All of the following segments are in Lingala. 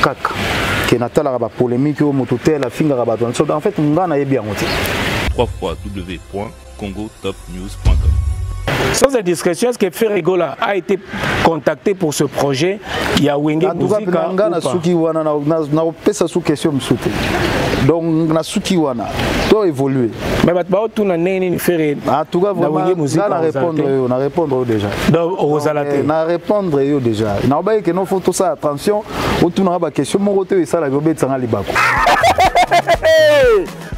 kaka ke natalaka ba polemique oyo moto tel afingaka bato na soda en fait ngai nayebi yango te www.congotopnews.com Sans indiscrétion, est-ce que Ferre Gola a été contacté pour ce projet Il y a Wenge Bouzika ou pas En tout cas, je suis sous question. Donc, je suis to évoluer mais bato baotuna ndenge nini fere en tout cas vraiment na répondre yo na répondre yo déjà donc okozala te na répondre yo déjà na obaye que non faut tout ça attention otunaka ba question moko te esala yo betisanga libako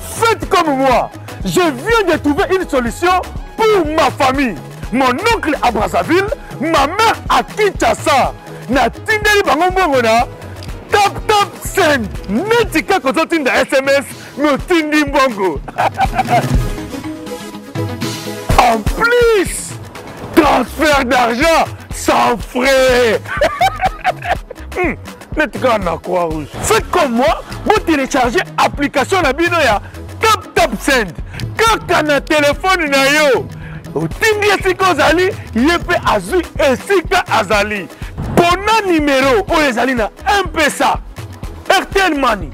faites comme moi je viens de trouver une solution pour ma famille mon oncle à Brazzaville ma mère à Kinshasa na tindeli bango mbongo na tap tap send neti kaka ozotinda sms notindi mbongo en plus transfert d'argent sans frais hmm, neti kaka na croix rouge faites comme moi botelecharge application na bino ya taptap send kaka na telefone na yo otindi esika ozali ye mpe azwi esika azali pona nimero oyo ezali na mpesa rtl mani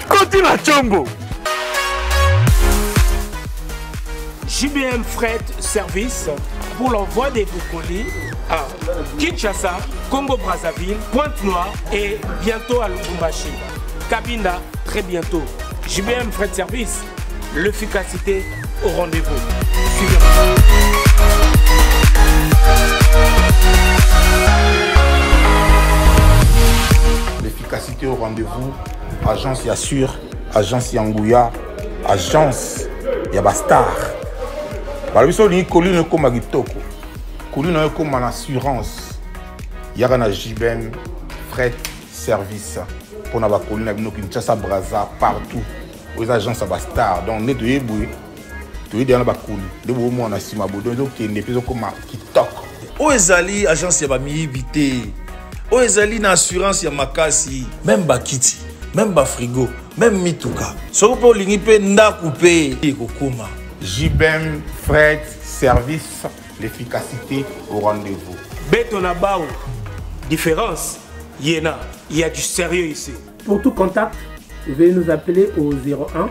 ekoti na ntombo JBM Freight Service pour l'envoi des colis à Kinshasa, Congo-Brazzaville, Pointe-Noire et bientôt à Lubumbashi. Kabinda, très bientôt. JBM Freight Service, l'efficacité au rendez-vous. kasi te rendez-vous agence ya sur agence ya nguya agence ya bastar balobi so olingi kolino ekóma kitoko kolino yo ekóma na assurance yaka na jbm fret service mpo na bakoli na bino kinshasa braza partout oyo eza agence ya bastar donc nde toyebwe toyebi deya na bakuli nde boomona na nsima bodo ezokende mpe ezokoma kitoko oyo ezali agence ya bamiyibi te oyo ezali na assurance ya makasi meme bakiti meme bafrigo meme mituka soki mpe olingi mpe ndako mpe ekokoma jbm fret service l'efficacité au rendez-vous beto na bao différence yena il y a du sérieux ici pour tout contact veuillez nous appeler au 01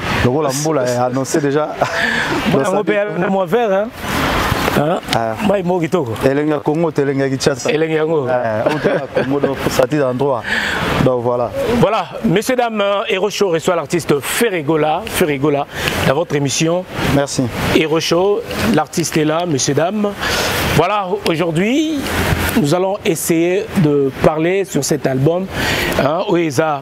lokola mbula ya annonce déjà yango mpe ya mwa vert hein ah. ah. mai moko kitoko elengi ya congo to elengi ya kinshasa elengi yango congo eh, dosati d'endroit donc voilà voilà messieurs dames euh, hero show reçoit l'artiste ferregola ferregola dans votre émission merci hero show l'artiste est là messieurs dames voilà aujourd'hui nous allons essayer de parler sur cet album hein, Oeza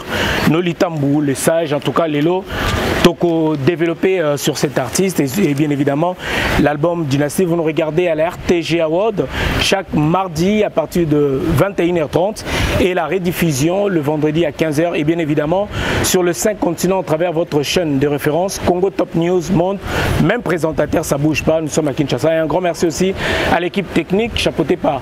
Nolitambou, le sage en tout cas lelo toko développé euh, sur cet artiste et, bien évidemment l'album dynastie vous nous regardez à la rtg award chaque mardi à partir de 21h30 et la rediffusion le vendredi à 15h et bien évidemment sur le 5 continents à travers votre chaîne de référence Congo Top News Monde. Même présentateur, ça bouge pas. Nous sommes à Kinshasa. Et un grand merci aussi à l'équipe technique chapeautée par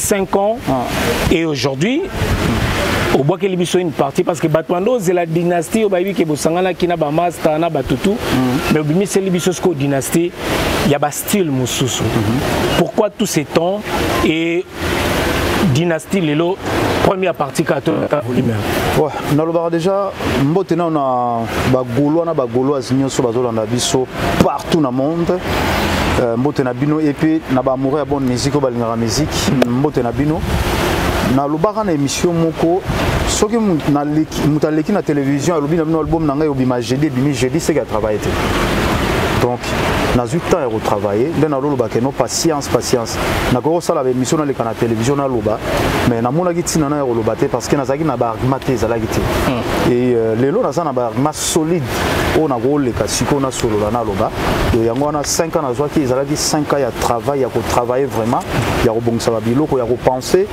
5 ans ah. et aujourd'hui obwakeli biso une partie parce que bato banda ozela dynastie oyo bayebi ke bosanganaki na bamasta na batutu mm. mais obimiseli biso sikoyo dynastie ya bastyle mosusu mm-hmm. pourquoi tout ce temps et dynastie lelo première partie kaka tolata volume ouais, nalobaka déjà mbote nao na bagaulois na bagauloise nyonso bazolanda biso par tout na monde euh, mbote na bino et puis na ba amoureux ya bonne musique balingaka musique mbote na bino nalobaka na émission moko soki moto aleki na télévision alobi na bino album na ngai obima jeudi ebimi jeudi seke ya travaille te donc nazwi temps ya kotravaille nde nalolobaka no patience patience nakoki kosala baémission naleka na télévision naloba mais namonaki ntina na ya koloba te parce que nazalaki na baargument te ezalaki te hmm. e lelo naza na baargument solide oyo nakoleka sikoyo nasolola naloba do yango wana 5 ans nazwaki ezalaki 5 ans ya travail ya kotravaille vraiment ya kobongisa babiloko ya kopense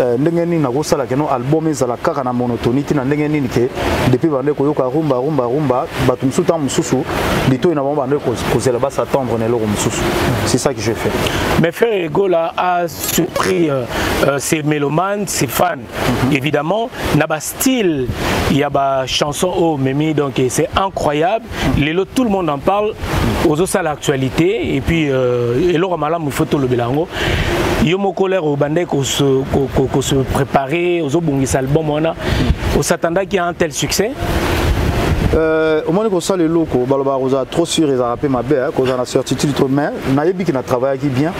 euh, ndenge nini nakosala keno album ezala kaka na monotonie ti na ndenge nini ke depuis bande koyoka rumba rumba rumba bato mosusu ntango mosusu litoi na bango bande kozela basatendre na eloko mosusu c'est ça que je fais mais frère egola a surpris euh, euh, ses mélomanes ses fans Mhm. évidemment na ba style ya ba chanson oyo oh, memi donc c'est incroyable mhm. lelo tout le monde en parle mhm. ozosala actualité et puis euh, eloko ya malamu ifo tolobela yango yo moko lere obandaki kose préparer ozobongisa album wana osatandaki un tel succès euh, omoni kosala eloko balobaka kozala trop sur ezalaka mpe mabe kozala na certitude to mais nayebi ke na travaillaki bien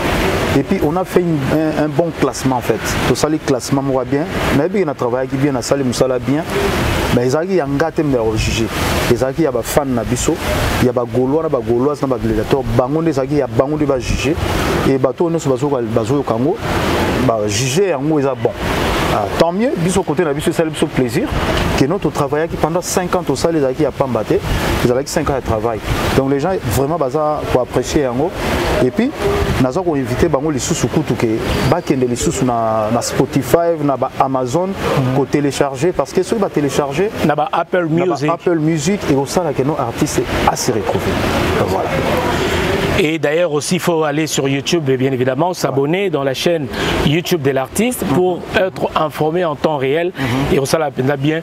et puis on a fait une, un, un bon classement en fait tosali classement moko bien nayebi ke na travaillaki bien nasali mosala bien mais ezalaki ya nga te mbela kojuge ezalaki ya bafane na biso ya bagaulois na bagauloise na bagladiateur bango nde ezalaki ya bango nde bajuge e bato oyo nyonso bazoyoka yango bajuge yango eza bon ah, tant mieux biso côté na biso esali biso plaisir que notre travaillaki pendant 5 ans tosali ezalaki ya pamba te ezalaki 5 ans ya travail donc les gens vraiment baza koapprécie yango et puis naza koinvite bango lisusu kutu ke bakende lisusu na, na spotify na ba amazon mm -hmm. kotelecharge parce que soki batelecharge na ba apple music, ba apple music ekosala ke no artiste asi retrouve voilà Et d'ailleurs aussi, il faut aller sur YouTube, bien évidemment, s'abonner dans la chaîne YouTube de l'artiste pour mhm. être informé en temps réel. Mhm. Et ça, la bien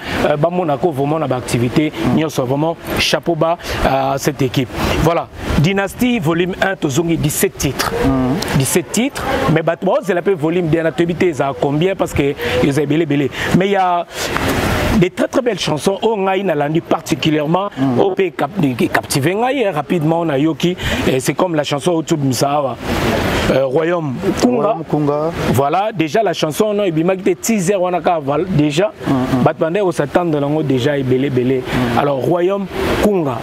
euh, ba Monaco vraiment na ba activité nyoso vraiment chapeau bas à cette équipe voilà dynastie volume 1 tozongi 17 titres mm. 17 titres mais bato baozela mpe volume bien natoyebi te ezala combien parce que eza ebele ebele mais ya des très très belles chansons oyo oh, ngai nalandi particulièrement mm. oyo oh, mpe captive ngai hein, rapidement na yoki c'est comme la chanson oyo tobimisa awa euh, royaume kunga. royaume kunga voilà déjà la chanson non ebimaki te teaser wana kaka déjà mm. bato bandaki kosatandela yango déjà ebele ebele mm. alors royaume kunga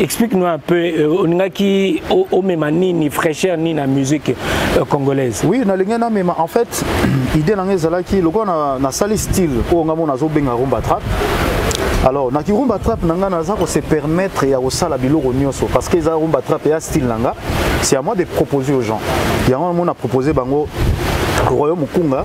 explique-nous un peu euh, olingaki omema nini fraîcheur nini na musique euh, congolaise oui nalingi namema en fait idée na ngai ezalaki lokola nasali style oyo ngai mona azobenga rumba trap alors na kirumba trap na ngai naza kose permettre ya kosala biloko nyonso parce que eza rumba trap ya style na ngai c'est à moi de proposer aux gens yango namona proposer bango royaume kunga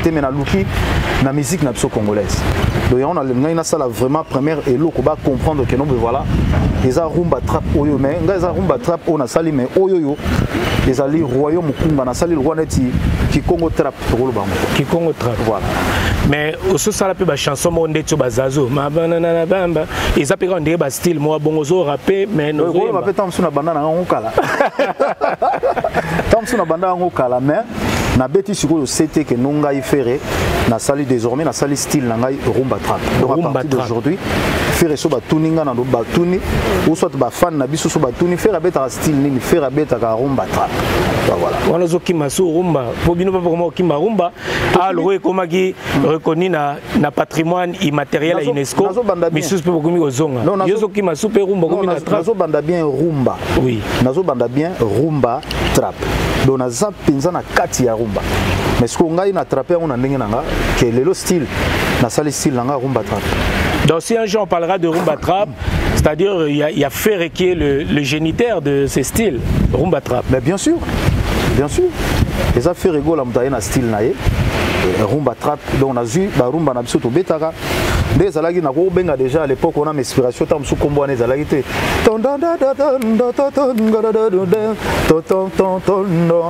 te me naluki na musique na biso congolaise donc yango nalingaki nasala vraiment première eloko ba comprendre que nobe voilà eza rumba trap oyo mais ngai eza rumba trap oyo nasali mais oyo oyo ezali royaume kumba nasali lokola neti kikongo trap tokoloba yango kikongo trap voilà mais ososala mpe bachanson moko ndeti oyo bazazo mabanana na bamba eza mpe kaka ndenge bastyle moko bongo ozo rape mais nozoyemba mpe ntango mosusu na banda na yango kala ntango mosusu na banda yango kala mais na beti sikoyo sete que non ngai ferre na sali désormais na sali style na ngai rumba trap donc à partir d'aujourd'hui ferre so batuni ngai na batuni ou soit ba fan na biso so batuni ferre abetaka style nini ferre abetaka rumba trap bah, voilà wana ozokima so rumba po bino papa koma okima rumba alo ekomaki reconnu na na patrimoine immatériel ya unesco misusu mpe bokomi kozonga yo soki masu mpe rumba okomi na trap nazobanda bien rumba oui nazobanda bien rumba trap donc naza mpenza na kati ya rumba mais sikoyo ngai na trape yango na ndenge na nga ke lelo style nasali style na nga rumba trap donc si un jour on parlera de rumba trap c'est-à-dire il y, y, a Ferre qui est le, le géniteur de ce style rumba trap mais bien sûr bien sûr eza Ferre Gola moto aye na style na ye rumba trap donc nazwi barumba na biso tobetaka nde ezalaki nakobenga déjà à l'époque wana m'inspiration ntango mosusu nkombo wana ezalaki te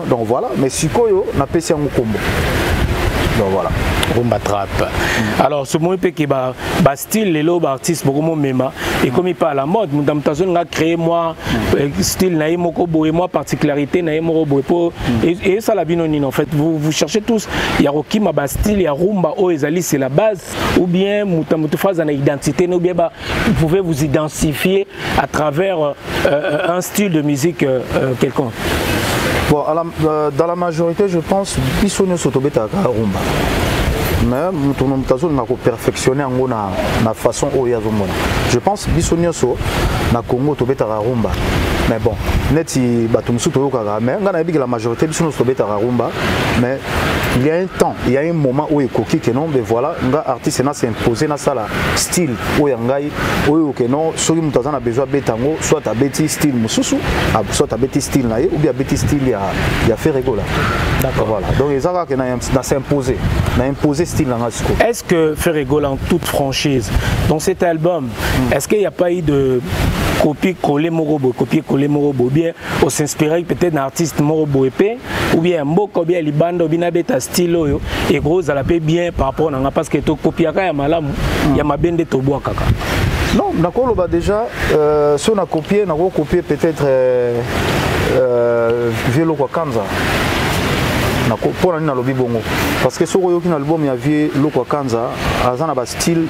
donc voilà mais sikoyo napesi yango nkombo donc voilà rumba trap alors somoyi mpe ke ba, ba style lelo ba artiste boko momema ekomi pas à la mode mutu mutu azoni nga créer moi euh, style na ye moko boye moi particularité na ye moko boye po et ça la bino nini en fait vous vous cherchez tous ya kokima ba style ya rumba oyo oh, ezali c'est la base ou bien mutu mutu faza na identité ou bien ba vous pouvez vous identifier à travers euh, euh, un style de musique euh, euh quelconque bon, la, euh, dans la majorité je pense biso nyonso tobetaka rumba mais moto na moto azolina koperfectionne yango na, na façon oyo azomona je pense biso nyonso na congo tobetaka rumba mais bon neti bato mosusu toyokaka mais ngai nayebi ke la majorité biso nyonso tobetaka rumba mais il y a un temps il y a un moment oyo ekoki ke non mais voilà nga artiste na s'imposer nasala style oyo ya ngai oyo oke no soki moto aza na besoin abeta yango soit abeti style mosusu soit abeti style na ye ou bien abeti style ya, ya ferregola d'accord voilà donc eza kaka na, na s'imposer na imposer style na nga sikoyo est ce que ferregola en toute franchise dans cet album mm. est ce qu'il n'y a pas eu de copier coller moko boye copier coller moko boye bien osinspiraki peut-être na artiste moko boye mpe ou bien ya mboka ou bien ya libanda obina beta style oyo ekozala mpe bien par rapport na nga parce que tokopiaka ya malamu mm. ya mabe nde tobwakaka non nakoloba déjà euh, so na copie nakokopie peut-être euh, euh, vieux lokwa kanza mpo na nini nalobi bongo parce que soki oyoki na album ya vieux lokwa kanza aza na bastyle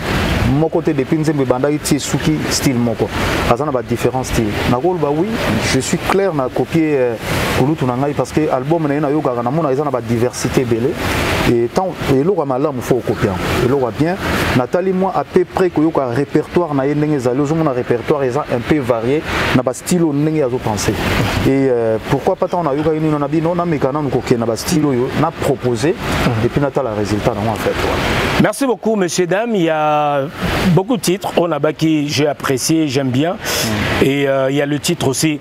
moko te depuis nzembo ebandaki ti esuki style moko aza na badifférence te nakoloba oui je suis clair na copie euh, kulutu na ngai parce que album na ye nayokaka namona eza na badiversité ebele eloko ya malamu fo okopi yango eloko ya bien natali mwa à peu près koyoka répertoire na ye ndenge ezali ozomona répertoire eza un peu varié na bastyle oyo ndenge azopense et euh, pourquoi pas ntango nayokaki nino na bino nameka nanu kokende na bastyle oyo na propose mm. epuis natala résultat nango en fait merci beaucoup monsieur dame il y a beaucoup de titres on a baki j'ai apprécié j'aime bien mm. et euh, il y a le titre aussi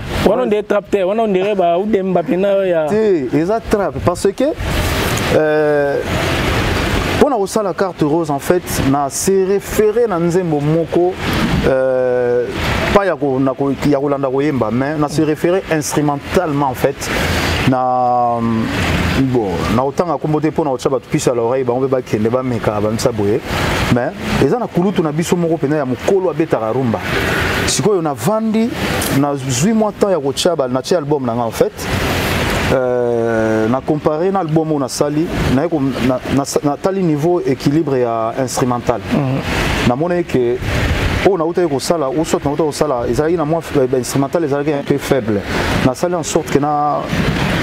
wana nde trap te wana ondire ba udemba pena yo ya te eza trap parce que euh, mpona kosala carte rose en fait na se référé na nzembo moko euh, pas ya kolanda koyemba mais na se référé instrumentalement en fait na bon na kotanga nkombo te mpo na kotya bato pisi ya l'oreille bango mpe bakende bameka bamisa boye mais eza na kulutu na biso moko mpenza ya mokolo abetaka rumba sikoyo navandi nazwi mwa temps ya kotya natya album na ngai en fait Euh, na compare na album oyo nasali natali niveau équilibre ya instrumental mhm. namonaki ke oyo nautaki kosala ou soit nautaki kosala ezalaki na mwa euh, instrumental ezalaki un peu faible nasali en sorte ke na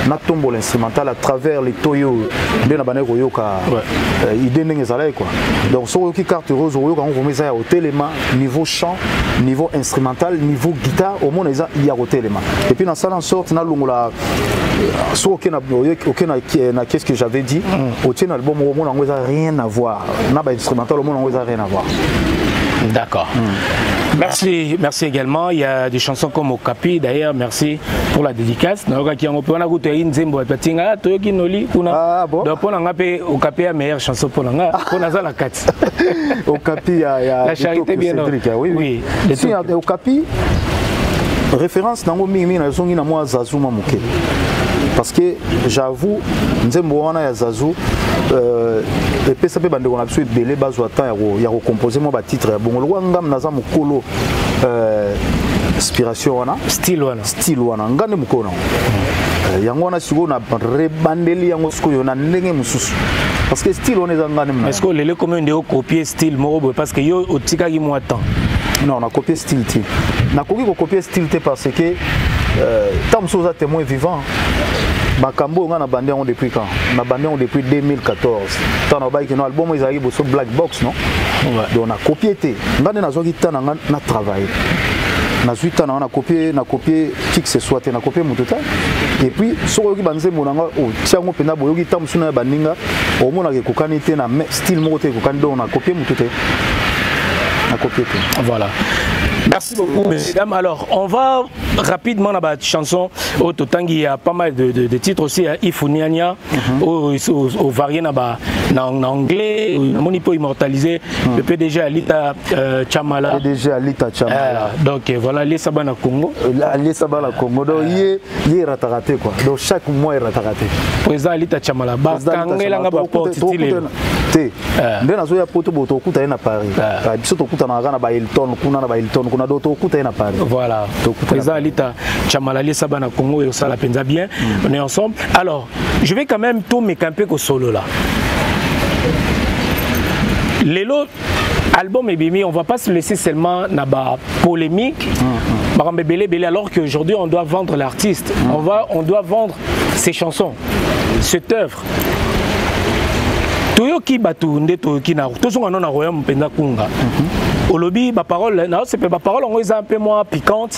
natombola instrumental à travers litoyi oyo nde nabandaki koyoka ouais. euh, idée ndenge ezalaki quoi donc soki oyoki carte rose oyoka yango vraimen eza ya kotelema niveau chant niveau instrumental niveau guitare omona eza ya kotelema epuis nasala en sorte nalongola euh, soki oke na, oke na, na qu'est ce que j'avais dit mm. otie na album omona yango eza rien à voir na bainstrumental omona yango eza rien à voir d'accord mm. merci merci également il y a des chansons comme okapi d'ailleurs merci pour la dédicace nayokaki yango mpe wana kutu yaki nzembo bato batie ngai toyoki noli kuna ah, bon? donc mpo na ngai mpe okapi ya meilleure chanson mpo na ngai mpo naza na kati okapi ya, ya la charité bien Cédric, oui, oui. oui. Si, okapi référence nango mingimingi nazongi na mwa zazu mwa moke parce que j'avoue nzembo wana ya zazu euh, epesa mpe bandeko na biso ebele bazwa temps ya kocompose mwa batitre ya bongo lokola ngam naza mokolo euh, inspiration wana style wana style wana nga nde mokolo nango euh, yango wana sikoyo na rebandeli yango sikoyo na ndenge mosusu parce que style wana eza nga nde est ce que olele komi nde okopie style moko boye parce que yo otikaki mwa temps non nakopie style te nakoki kokopie style te parce que ntango euh, mosusu oza témoin vivant makambo oyo ngai na bandi yango depuis quand na bandi yango depuis 2014 ntango nalobaki kino album ezalaki liboso black box non donc na copie te ngai nde nazwaki ntango na ngai na travaille nazwi ntango nanga na copie na copie qui que ce soit te na copie moto te et puis soki oyoki banzembo na ngai otia yango mpenza boyoki ntango mosusu na ya baninga omonaka ekokani te na style moko te ekokani donc na copie moto te na copie te voilà Merci beaucoup, messieurs, dames. Alors, on va rapidement à la chanson Ototangi, il y a pas mal de, de, de titres aussi, à hein. Ifuniania. mhm. oyo oh, ovarie oh, oh, na ba na, na anglais namoni mpo immortalisé mhm. le pdg alita euh, chamala pdg alita chamala euh, donc euh, voilà aliesa bana congo aliesa bana congo donc ye ye erataka te quoi donc chaque mois erataka te président alita chamala bakangelanga baporte ti lelo te eh. nde nazoya poto bo tokuta ye na paris eh. eh, biso tokutanaka kaka na bahilton kuna na bahilton kuna do tokuta ye na paris voilà tokuta eza alita Chamala Lesa Bana Congo et Osala Penza bien, mm. on est ensemble. Alors, je vais quand même tout m'écamper au solo là. Lelo, album Ebimi, on va pas se laisser seulement na ba polémique, mm. Mm. Belé, belé, alors qu'aujourd'hui on doit vendre l'artiste, mm. on, va, on doit vendre ses chansons, cette œuvre. toyoki bato nde toyoki na tozonga no na royaume mpenza kunga mm -hmm. olobi baparole naosepe baparole yango eza mpe mwa piquante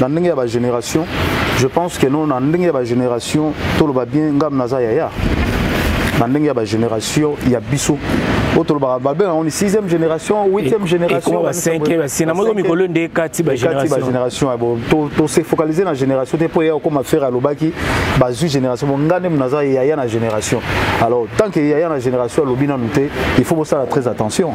na ndenge ya bagénération je pense que no na ndenge ya bagénération toloba bien ngam naza yaya na ndenge ya bagénération ya biso oyo tolobaka babengaka ngo ni 6e génération 8e générationnamozo mikolo nde ekati bagénération tose focalise na génération te mpo eya okoma fere alobaki bazwi génération bo ngai nde munaza yaya na génération alors tant que yaya na génération alobi nanu te il faut bosala très attention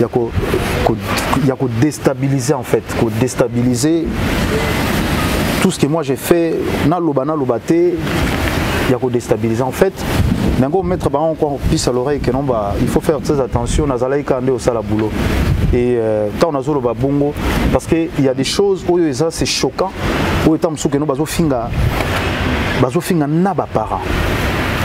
ya ko, ko ya ko déstabiliser en fait ko déstabiliser tout ce que moi j'ai fait na loba na loba te ya ko déstabiliser en fait nango mettre bango encore plus à l'oreille que non ba il faut faire très attention nazalaki kaka nde osala boulot et euh, ntango nazoloba bongo parce que il y a des choses oyo eza c'est choquant oyo ntango mosusu keno bazofinga bazofinga na baparent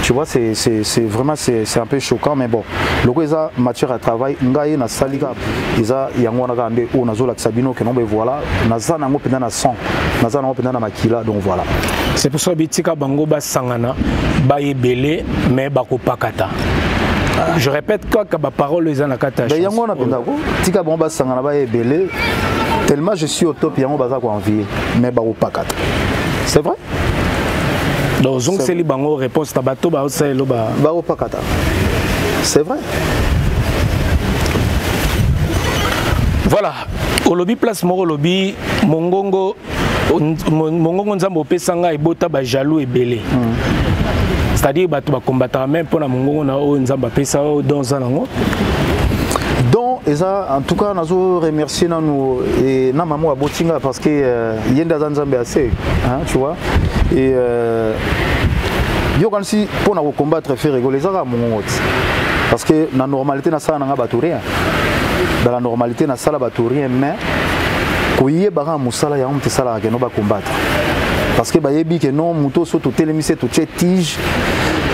tu vois c'est vraiment c'est un peu choquant mais bon loko eza matière ya travail ngai nasali kaka eza yango wana kaka nde oyo nazolakisa bino ke nombe voilà naza na yango mpenza na sang naza na yango mpenza na makila donc voilà c'est pour ça bitika bango basangana bayebele mais bakopakata je répète kaka baparole eza na kati ya yango wana mpenza ko tika bango basangana baya ebele tellement je suis au top yango baza koenvie mais bakopakata c'est vrai donc ozongiseli bango réponse na bato baosala eloba bakopakata c'est vrai voilà olobi place moko olobi mongongo mongongo nzambe opesa ngai ebota bajaloux ebele mm. c'est-à-dire bato bakombataka meme mpo na mongongo na oyo nzambe apesa oyo don oza nango donc eza en tout cas nazo remercier nanu na mama aboti ngai parce que euh, ye nde aza nzambe assez hein, tu vois et euh, yo kanisi mpo na kocombattre ferregol eza kaka mongongo ti parce que na normalité nasala na nga bato rien dans la normalité nasala bato rien mais koyeba kaka mosala yango moto esalaka keno bacombattre parce que bayebi ke non moto so totelemi se totie tige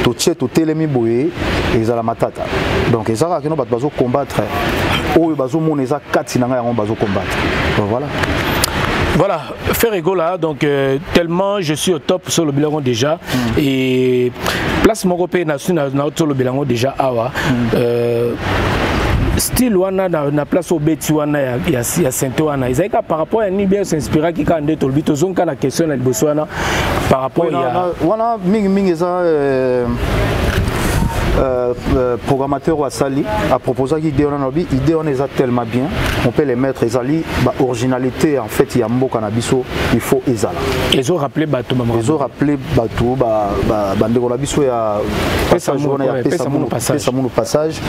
totie totelemi boye ezala matata donc eza kaka keno bato bazocombattre oyo bazomona eza kati na ngai yango bazocombattre voilà Voilà, faire ego là, donc euh, tellement je suis au top sur le bilan déjà. Mm. Et place mon repère, sur le bilan déjà, awa. Mm. Euh, style wana na, na place obeti wana ya, ya, ya sente wana ezalaki par rapport ya nini bien s'inspiraki kaka nde tolobi tozongi kaka na question na liboso wana par rapport oui, ya wana mingimingi eza euh, euh, euh, programmateur asali aproposaki idée wana Abi idée wana eza tellement bien on peut les mettre ezali ba originalité en fait ya mboka na biso il faut ezala ezo rappeler bato ba ezo rappeler bato ba ba bandeko na biso ya passage wana ya pesa munu pesa munu passage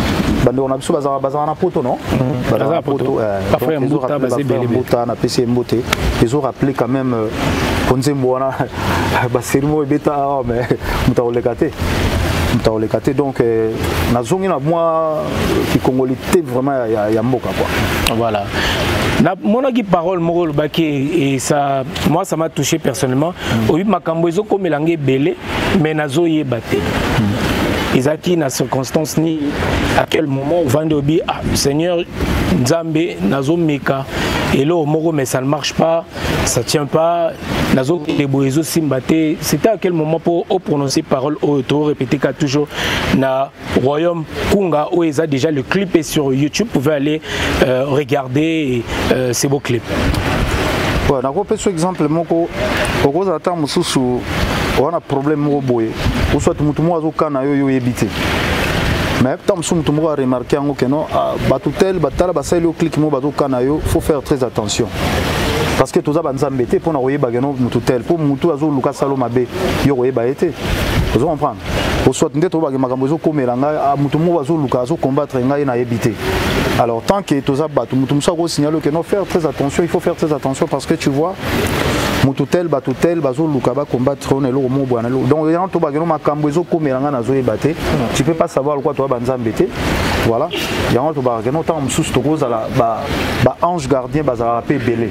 bandeko na biso bazala bazala na poto non mm. bazala na poto euh, ba frère mbuta ba zebele mbuta na pesa mbote ezo rappeler quand même euh, po nzembo wana ba serimo ebeta ah, mais mutaoleka te mutaoleka te donc euh, nazongi na moi kikongolite vraiment ya, ya, ya mboka quoi voilà namonaki parole moko olobaki et ça moi ça m'a touché personnellement mm. oyebi makambo ezokomela nga ebele mais nazoyeba te mm. ezalaki na circonstance ni à quel moment ovandi obi ah seigneur nzambe nazomeka eloko moko mais ça ne marche pas ça tient pas nazokende boye ezosimba te c'était à quel moment mpo oprononce parole oyo to répéteka toujours na Royaume Kunga où est déjà le clip est sur YouTube, vous pouvez aller euh, regarder euh, ces beaux clips. Ouais, nakopesa exemple moko okozala ntango mosusu oza na problème moko boye oswati motu moko azokana yo yo oyebi te mais ntango mosusu motu moko aremarke yango keno ah, bato tel batala basali yo clike moko bazokana yo faut faire très attention parce que toza banzambe te mpo na koyeba keno motu tel mpo motu azoluka salo mabe yo koyeba ye te ozo comprendre au soit nde toyebaki makambo ezokomela ngai ah, moto moko azoluka azokombattre ngai nayebi te alors tant que toza bato moto mosusu akosignale oke non faire très attention il faut faire très attention parce que tu vois moto tel bato tel bazoluka bacombattre oyo na eloko moko boya na eloko donc yango tobaki no makambo ezokomela ngai nazoyeba te tu peux pas savoir lokwa toya banzambe te voilà yango tobakaki no ntango mosusu tokozala baange gardien bazalaka mpe ebele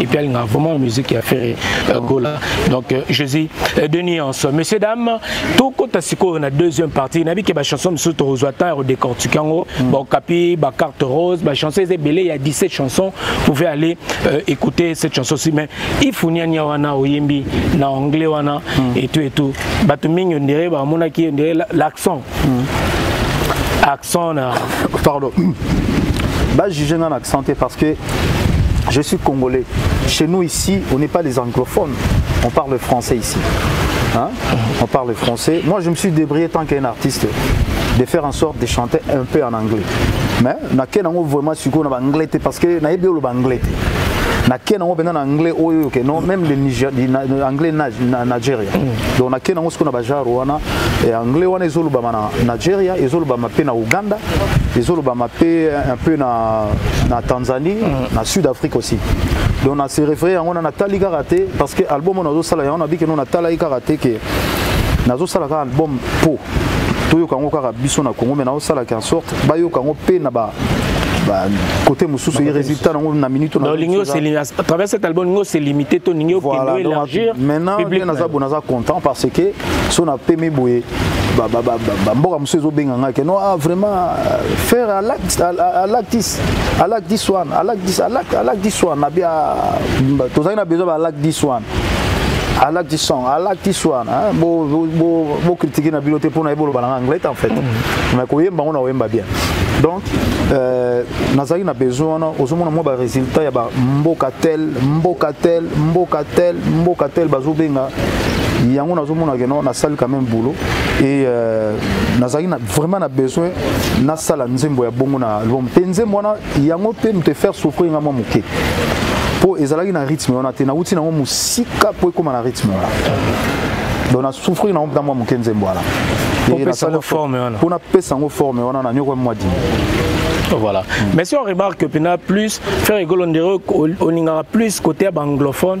et puis alingaka vraiment musique ya ferre euh, gola donc euh, jésus euh, de nuance messieurs dames tokota sikoyo na deuxième partie nayebi ke bachanson mosusu tokozwa temps ya kodecortique yango mm. baokapi bacarte rose bachanson eza ebele ya 17 chansons pouvez aller euh, écouter cette chanson aussi mais ifuniania wana oyembi na anglais wana mm. et tout et tout bato mingi ondire bamonaki ondire l'accent hmm. accent na pardon ba juger nga na accent te parce que je suis congolais chez nous ici on n'est pas des anglophones on parle français ici hein? on parle français moi je me suis débrouillé tant qu'un artiste de faire en sorte de chanter un peu en anglais mais na ken yango vraiment sikoyo na baanglais te parce que nayebi oloba anglais te na ken yango mpenza na anglais oyo oyoke non même le anglais na nigeria donc na ken yango sikoyo na bajare wana Et anglais wana ezolobama na Nigeria, ezolobama pe na Ouganda, ezolobama pe un peu na na Tanzanie, mm. na Sud Afrique aussi. Donc na se référer yango na natali kaka te parce que album oyo nazosala yango nabiki no natalaki kaka te ke nazosala kaka album po toyoka yango kaka biso na Congo mais naosalaka en sorte bayoka yango pe na ba côté mosusu ye résultat nango na minute olingi à travers cet album olingi ose limité to olingi okende élargir maintenant naza content parce que so na pemi boye bamboka mosusu ezobenga ngai ke no ah, vraiment euh, faire alak dis alak dis one alak dis alak alak dis one nabi ah, tozalaki na besoin baalak dis one alak dis song alak dis one bokritike na bino te mpo na ye boloba nanga anglais en fait mm. mais koyemba yango na koyemba bien donc euh, nazalaki na besoin wana ozomona mwa baresultat ya bamboka tel mboka tel mboka tel mboka tel bazobenga yango nazomona ke no nasali quand même boulot et euh, nazalaki na, vraiment na besoin nasala nzembo ya bongo na album mpe nzembo wana yango mpe moto efaire souffrir nga mwa moke mpo ezalaki na rythme wana te nauti nango mosika mpo ekóma na rythme wana donc na souffrir nango mpe na mwa moke nzembo wana mpo napesa yango forme wana na nyoko mwa dini Voilà. Mm. Mais si on remarque que plus, faire rigolo, on dirait qu'on a plus côté anglophone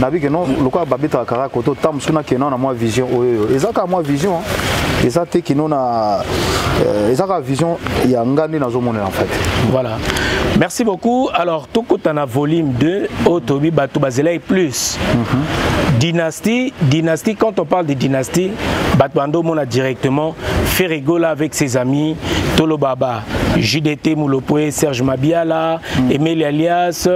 nabi ke non lokola babetaka kaka koto ntango mosusu nakenda na mwa vision oyoyo oh, eza kaka mwa vision eza te kino na euh, eza kaka vision ya nga nde nazomonela en fait voilà merci beaucoup alors tokota na volume 2 oyo toyebi bato bazelai plus mm -hmm. dynastie dynastie quand on parle de dynastie bato banda omona directement ferregola avec ses amis tolobaba JDT Moulopoe, Serge Mabiala, mm. Emile Alias,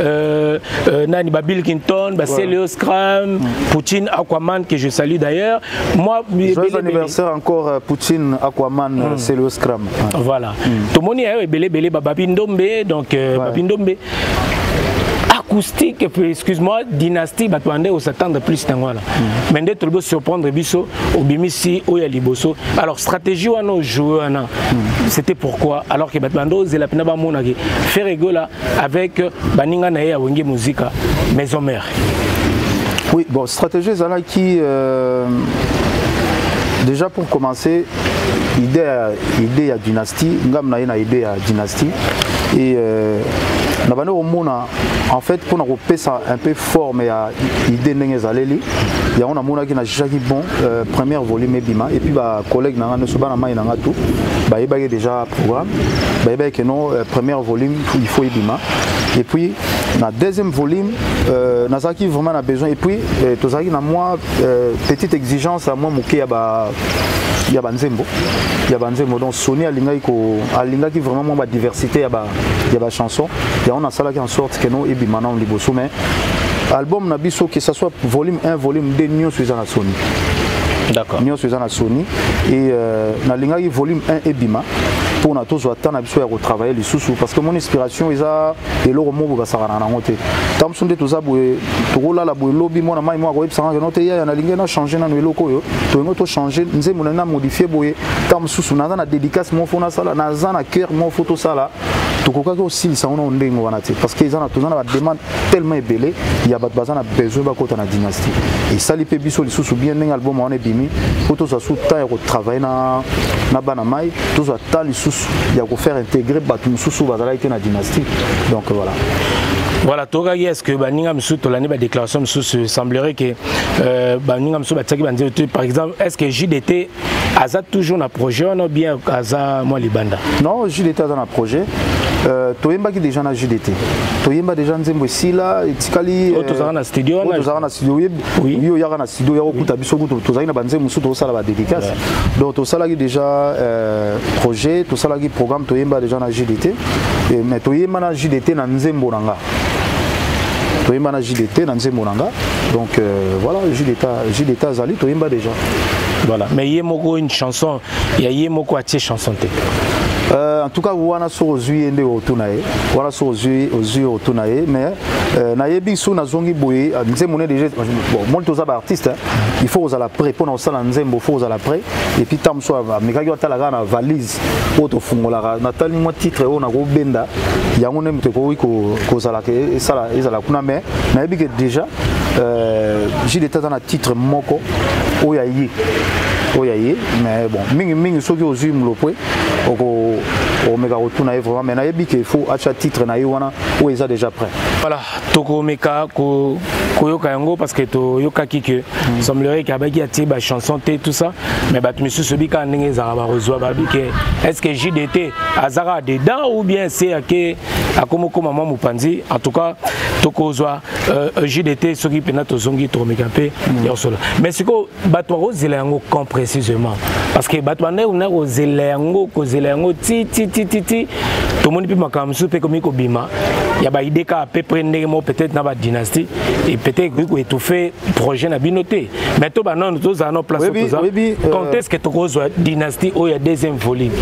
euh, euh, Nani, bah, Bill Clinton, bah, ouais. Celio Scram, mm. Poutine, Aquaman, que je salue d'ailleurs. Moi, Joyeux anniversaire belé. encore euh, Poutine, Aquaman, mm. Euh, Celio Scram. Ouais. Voilà. Mm. Tout le monde est belé, belé, bah, Babi Ndombe, donc euh, ouais. Babi Ndombe. acoustique excuse-moi dynastie bato bande osatendre plus ntango wana mm. mais nde tolobi osurprendre biso obimisi oyo ya liboso alors stratégie wana ojoue wana mm. c'était pourquoi alors que bato bande ozela mpena bamonaki ferre egola avec baninga na ye ya wenge muzika maison mère oui bon stratégie ezalaki euh, déjà pour commencer idée ya idée ya dynastie ngam na ye na idée ya dynastie et euh, na bandi komona en fait mpona kopesa un peu forme ya idée ndenge ezaleli yango namonaki na jugaki bon euh, première volume ebima et puis bacollègue na ngai nyonso bana mai na ngai tout bayebaki déjà Pourquoi bah, bah, que non, euh, première volume, il faut Ibima. Et puis, na deuxième volume, euh, nazaki vraiment na besoin. Et puis, euh, tozaki na moi, euh, petite exigence à moi, mouké, bah, ya banzembo ya banzembo donc soni alingaki ko alingaki vraiment mwa badiversité ya bachanson yango nasalaki en sorte que no ebima nano liboso mais album na biso que ça soit volume 1 volume 2 nyonso eza na soni d'accord nyonso eza na soni et euh, nalingaki volume 1 ebima mpo na tozwa temps na biso ya kotravaille lisusu parce que mon inspiration eza eloko moko boye basakanaka nango te ntango mosusu nde toza boye tokolala boye lobi mwana mai moko akoyebisanga keno te yaya nalingi na change nano eloko oyo tolingi tochange nzembo na na modifie boye ntango mosusu naza na dédicace moko fo nasala naza na cœur moko fo tosala tokokaki kosilisa yango na ndenge wana te parce que eza na toza na bademande tellement ebele ya bato baza na besoin bakota na dynastie esali mpe biso lisusu bien ndenge album wana ebimi mpo tozwa su temps ya kotravaille na, na bana mai tozwa temps lisusu ya kofaire integre bato mosusu bazalaki te na dynastie donc voilà voilà tokaki est ce que baninga mosusu tolandi badéclaration mosusu semblerait que euh, baninga mosusu batiaki banzela te par exemple est ce que jdt aza toujours na projet wana bien aza mwa libanda non jdt aza na projet euh, toyembaki déjà na jdt toyemba déjà nzembo esila etikali oh, euh, tozalaka na studio wana oh, tozalaka na studio oyebi oyaka na studio yako kuta biso kutu tozalaki na banzembo mosusu tokosala badédicace donc tosalaki déjà euh, projet tosalaki programme toyemba déjà na jdt mais toyemba na jdt na nzembo na nga toyemba na JDT na nzembo na nga donc euh, voilà JDT azali toyemba déjà voilà mais ye moko une chanson ya ye moko atie chanson te Euh, en tout cas wana soki ozwi ye nde otuna ye wana soki ozwi ozwi otuna ye mais euh, nayebi soki nazongi boye euh, nzembo ne déjà bon, moni toza baartiste il faut kozala prêt mpo na kosala nzembo faut kozala prêt et puis ntango mosusu amekaki atala kaka na valise oyo tofungolaka natali mwa titre oyo nakobenda yango nde moto ekoki kozala ezala kuna mai nayebi ke déjà euh, jide tata na titre moko oyo ya ye oyo ya ye mais bon mingimingi soki ozwi molopwe okomeka kotuna ye vraiment mais nayebi ke faut atya titre na ye wana oyo eza déjà prêt voilà tokomeka ko koyoka yango parce que toyokaki que mm. semblerait que abaki atie ba chanson te tout ça mais bato misusu oyebi kaka ndenge ezalaka bakozwa babi ke est ce que jdt azaka dedans ou bien se ake akomokoma mwa mopanzi en tout cas tokozwa euh, jdt soki mpenza tozongi tokomeka mpe mm. ya kosolola mais sikoyo bato bakozela yango quand précisément parce que bato bandaki kona kozela yango kozela yango tititititi tomoni mpe makambo mosusu mpe ekomi kobima ya baide kaka mpe pre ndenge moko peut-être na badynastie et peut-être ekoki koetouffe projet na bino te mais to banano tozala na place toza euh, quand est-ce que tokozwa dynastie oyo ya deuxième volume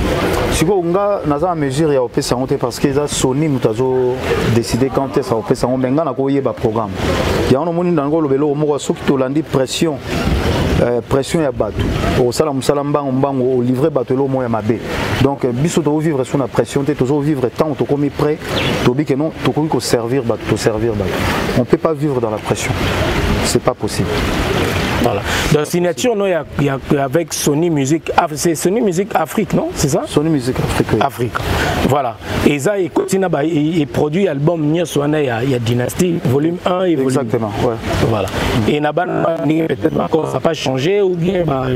sikoyo nga naza na mesure ya kopesa yango te parce que eza soni moto azodécide quand est-ce akopesa yango mais nga nakoyeba programme yango namoni nango oloba eloko moko soki tolandi pression euh, pression ya bato okosala mosala mbangu mbangu olivre bato eloko moko ya mabe donc euh, biso tokovivre so na pression te tozovivre ntango tokomi prêt tobi ke non tokoki koservir bato toservir bato on peut pas vivre dans la pression c'est pas possible Voilà. Donc signature non, y a, y a, avec Sony Music, c'est Sony Music Afrique, non C'est ça Sony Music Afrique. Oui. Afrique. Voilà. eza ekoti na ba e, e produit album nyonso wana ya, ya dynastie volume 1 et volume exactement ouais. voilà et na bana peut-être encore ça pas changé ou bien bah,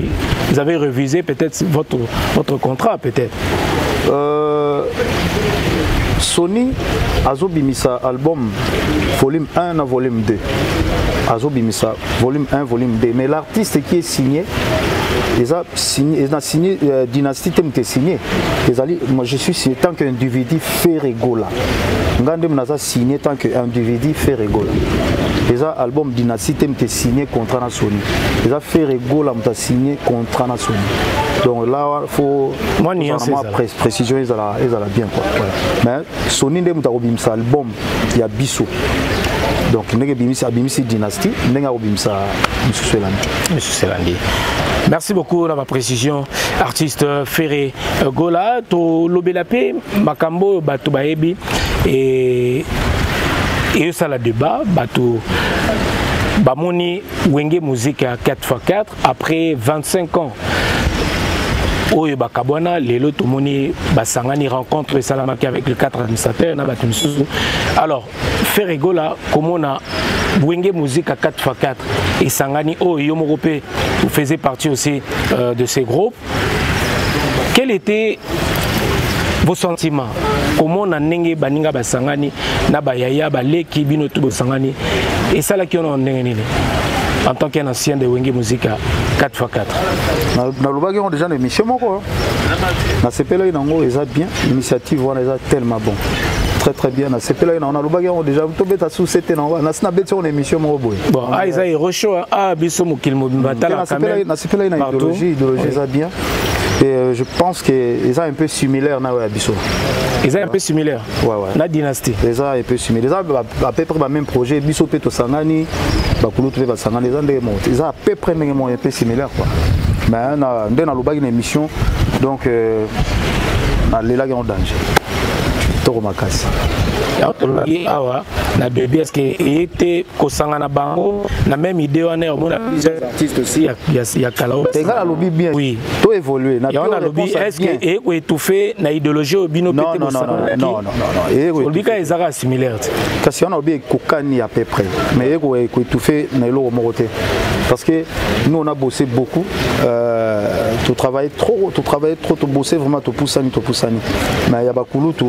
vous avez revisé peut-être votre votre contrat peut-être euh... sony azobimisa album volume 1 na volume 2 azobimisa volume 1 volume 2 mais l'artiste qui est signé eza signé na signé euh, dynastie te moto signé ezali moi je suis signé tant que individu ferre gola ngai nde naza signé tant que individu ferre gola eza album dynastie te moto signé contrat na soni eza ferre gola moto asigné contrat na soni donc là faut moi précision ezala ezala bien quoi mais soni nde moto akobimisa album ya biso donc ndenge ebimisi abimisi dynastie ndenge akobimisa misusu elandi misusu elandi merci beaucoup na baprécision artiste ferre euh, gola tolobela mpe makambo oyo bato bayebi e eyosala debat bato bamoni wenge muzika 4x4 après 25 ans oyo bakabwana lelo tomoni basangani rencontre esalamaki avec le 4 administrateur na bato mosusu alors ferre gola komona Wenge Musique à 4x4 et Sangani oh yo moko pe vous faisiez partie aussi euh, de ces groupes quel était vos sentiments komona ndenge baninga basangani na bayaya baleki bino tu bosangani esalaki yo na ndenge nini en tant qu'un ancien de Wenge Musica 4x4 nalobaki yango déjà na émission moko nasepelaki nango eza bien initiative wana eza tellement bon très très bien nasepelaki nango nalobaki yango déjà tobeta susete nango nasi nabeti yango na émission moko boye bon a ah, eza erocho a ah, biso mokili mobimba hmm, talaka sepelaki na idéologie idéologie eza bien et euh, je pense que eza un peu similaire na oyo ya biso eza un peu similaire ouais, ouais. na dynastie eza un peu similaire eza à peu près ba même projet biso pe tosangani bakulutu pe basangani eza ndenge moko eza à peu près ndenge moko un peu similaire quoi mais na nde nalobaki na émission donc euh, nalelaki en danger toko makasi ye awa na bebs ke eye te kosangana bango na meme idée wana omona plusieurs artiste aussi ya, ya, ya kala oyo tenga nalobi bien oui. to évolue na yango nalobi est ce que eko étouffe na idéologie oyo bino pete bosakolobika ezaka similaire te kasi yango nalobi ekokani à peu près mais eko étouffe na eloko moko te parce que nous on a bossé beaucoup euh, tu travailles trop tu travailles trop tu bossé vraiment tu poussani tu poussani mais ya bakulutu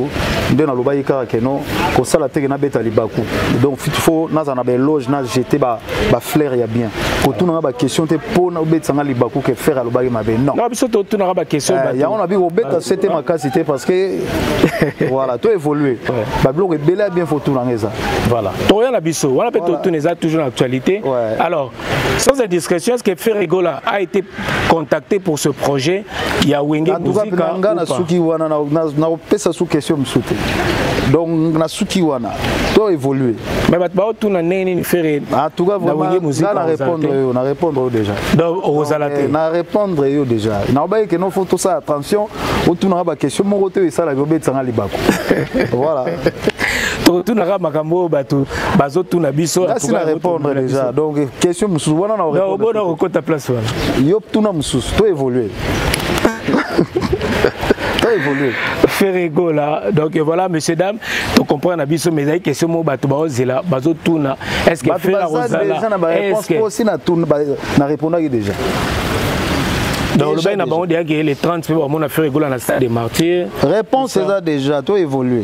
nde nalobaki kaka que non kosala teke nabeta libaku donc il faut nazala na baeloge na jete ba ba fleur ya bien kotunanga ba question te pona obetisa nga libaku ke faire alobaki mabe non non biso totunaka ba question eh, ba yango na bi kobeta se te makasi te parce que voilà to évoluer ba biloko ebele ya bien faut tunanga eza voilà toya na biso wana pe totuna eza toujours na actualité alors sans indiscrétion est-ce que Ferre Gola a été contacter pour ce projet ya wenge muzika nga na suki wana na pesa sous question msute donc na suki wana to évoluer mais bat ba tout na nene ni faire en tout cas vraiment wenge muzika na répondre yo na répondre yo déjà donc ozala te na répondre yo déjà na obaye que non faut tout ça attention otuna ba question moko te esala yo betanga libako voilà tokotuna kaka makambo oyo bato bazo tuna biso nasi na répondre déjà donc question mususu wana na répondre donc bona kokota place wana yo tuna mususu to évoluer to évoluer ferre gola donc voilà messieurs dames to comprendre na biso mais ezali question moko bato baozela bazotuna est ce que ferre akozala na baréponse mpo osi na répondaki déjà donc olobaki na bango deyaki le 30 mpe bamona ferre gola na stade de martyr réponse eza déjà to évoluer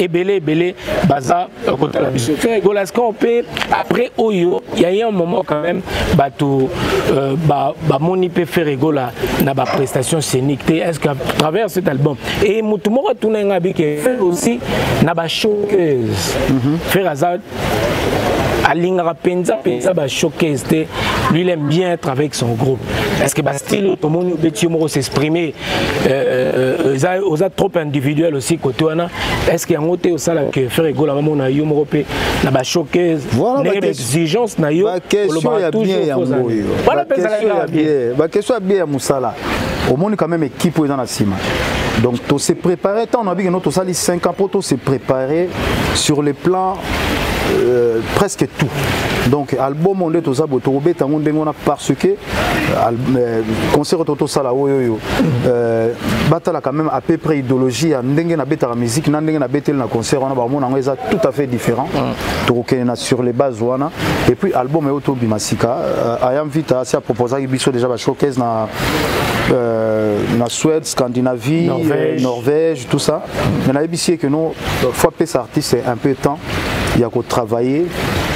ebele ebele baza euh, kotala biso so egolascor mpe après oyo ya ye un moment quand même bato euh, bamoni mpe faire egola na baprestation scénique te est ce que à travers cet album e motu moko atuna ye ngai abike faire aussi na bashowcase mhm. faire aza alingaka mpenza mpenza bashowcase te lui il aime bien être avec son groupe parce que bastyle tomoni obeti yo moko s'exprimer Euh, euh, oza trop individuel aussi côté wana est ce que yango te osala que frère egola bamona yo moko mpe na bashokese ndenge baexigence na yo olobaka toujours wana mpe ezalaki bakestion ya bie ya mosala omoni quand même équipe oyo eza na nsima donc to se préparer ntango na bikeno tosali 5 ans mpo to se préparer sur le plan euh, presque tout donc album nde toza boye tokobeta yango ndenge wana parce que euh, concert oyo tosala oyo oyo euh, batalaka même à peu près idéologie ya ndenge nabetaka musique na ndenge nabeteli na concert wana bamona yango eza tout à fait différent mm. tokokende na sur les bases wana et puis album eyo tobima sika euh, ayam vita asi aproposaki biso déjà bashowcase na Euh, na Suède, Scandinavie, Norvège, euh, Norvège tout ça. Mais la ABC que nous, faut appeler ça artiste, c'est un peu temps. ya ko travailler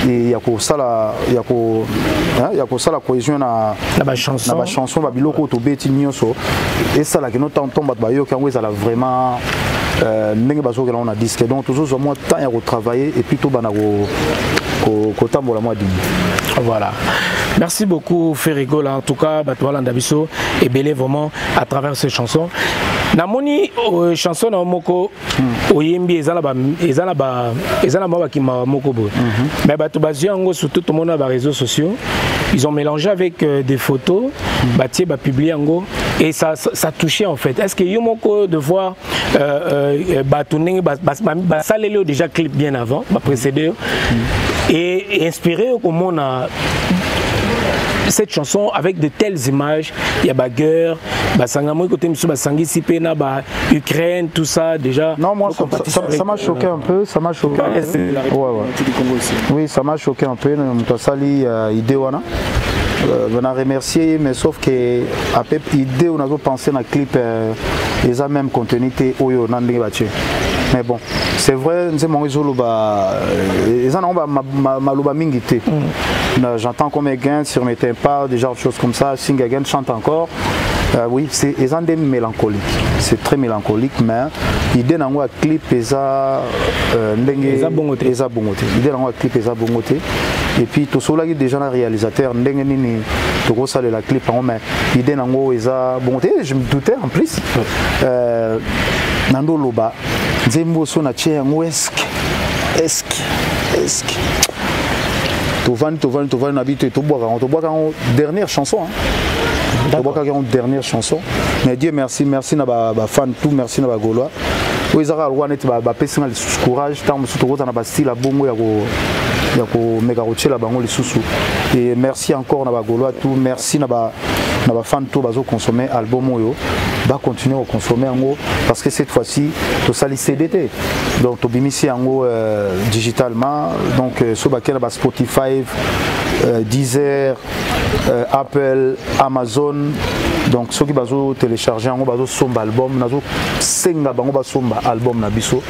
et ya ko sala ya ko hein, ya ko sala cohésion na na ba chanson na ba chanson ba biloko to beti nyoso et sala que no temps tomba ba yo kango ezala vraiment euh, ndenge bazokela na disque donc tozozwa mwa temps ya kotravaille et puis tobanda kotambola mwa dini voilà merci beaucoup ferigola en tout cas bato balanda biso ebele vraiment à travers ces chansons namoni euh, chanson na yo moko hmm. oyembi eza na eza na ba eza na mwa bakimawa moko boye mhm. mais bato bazwi yango surtout tomona ba réseaux sociaux ils ont mélangé avec euh, des photos hmm. batie bapublie yango et ça, ça touchait en fait est ce que yo moko de voir euh, euh, euh bato ndenge basaleli yo déjà clip bien avant baprécédé yo hmm. et inspiré yo komona cette chanson avec de telles images ya ba guerre basanga moi côté monsieur basangisi pe na ba Ukraine tout ça déjà non moi ça, ça, ça m'a choqué un peu ça m'a choqué ouais, ouais. oui ça m'a choqué un peu moto asali uh, idée wana euh, on a remercié mais sauf que à peu idée on a pensé na clip euh, eza même contenu te oyo na ndenge batie mais bon c'est vrai nzembo yango ezoloba euh, eza nango maloba mingi te mm. j'entends comme again sur mes pas des genres de choses comme ça sing again chante encore euh, oui c'est eza nde mélancolique c'est très mélancolique mais idée nango ya clip eza euh, ndenge eza bongo te eza bongo te idée nango ya clip eza bongo te et puis tosolaki déjà na réalisateur ndenge nini tokosalela clip yango mais idée nango eza bongo te je me doutais en plus euh, nando loba nzembo so na tie yango eske eske eske tovandi tovandi tovandi na bito tobwaka yango tobwaka yango dernière chanson hein? tobwakaki yango dernière chanson mais dieu merci merci na bafan ba tout merci na bagaulois oyo ezaka lokola neti bapesi nga lisusu courage ntango mosusu tokozala na bastyle ya bongo ya komeka kotyela bango lisusu e merci encore na bagaulois tout merci si na ba na ba fan to bazo consommer album oyo ba continuer au consommer yango parce que cette fois-ci to sali CD te donc to bimisi yango euh, digitalement donc euh, so ba kela ba Spotify euh, Deezer euh, Apple Amazon donc soki bazo télécharger yango bazo somba album nazo senga bango ba somba album na biso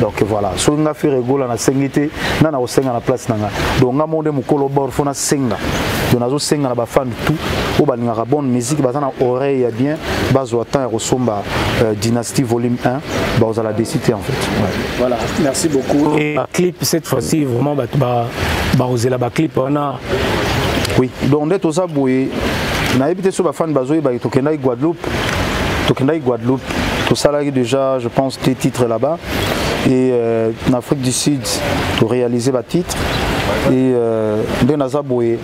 donc voilà soki nga fere egola nasengi te nga na kosenga na place na nga donc nga monde mokolo bor fona senga yo nazosenga na bafani tout oyo balingaka bonne musique baza na oreille ya bien bazwa temps ya kosomba euh, dynastie volume 1 bakozala desi te en fait ouais. voilà merci beaucoup et clip cette fois-ci vraiment bato bakozela baclip wana oui donc nde toza boye nayebi te so bafani bazoyebaki tokendaki guadeloupe tokendaki guadeloupe tosalaki déjà je pense te titre là-bas et euh, na afrique du sud toréalise batitre et euh, nde naza boye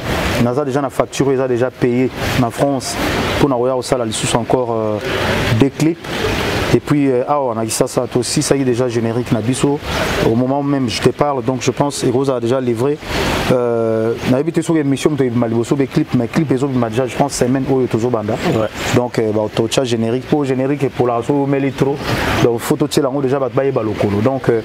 naza déjà na facture oyo eza déjà payé na france mpo na koya kosala lisusu encore euh, des clips et puis euh, awa na kisasa tosisaki déjà générique na biso au moment même je te parle donc je pense ekozala déjà livré euh, nayebi te soki émission moto ebima liboso be clip mais clip ezobima déjà je pense semaine oyo tozobanda donc euh, baototya générique mpo générique epolaka soki omeli trop donc faut totyela yango déjà bato bayeba lokolo donc euh,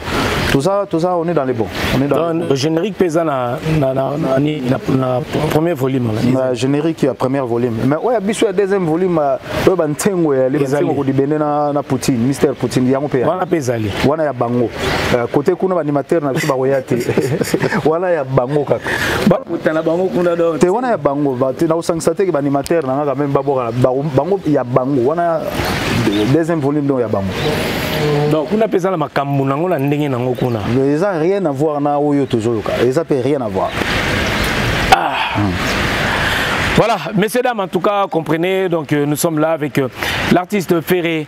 toza toza on est dans les bons on est dans donc, générique mpe eza na, na, na, na, na, na premier volume na générique ya premier volume mais oyo ya biso ya deuxième volume euh, oyo bansengo eyali bansengo kodibende na, na poutine mister poutine yango mpe wana mpe ezali wana ya bango kote kuna baanimateur na biso bakoya te wana ya bango kaka te wana ya bango nakosangisa te ke baanimateur na nga quand même babokana bango ya bango wana deuxième volume donc ya bango donc kuna mpe eza na makambo nango na ndenge nango kuna eza rien à voir na oyo tozoyoka eza mpe rien à voir ah. hmm. Voilà, messieurs, dames, en tout cas, comprenez, donc euh, nous sommes là avec euh, l'artiste Ferré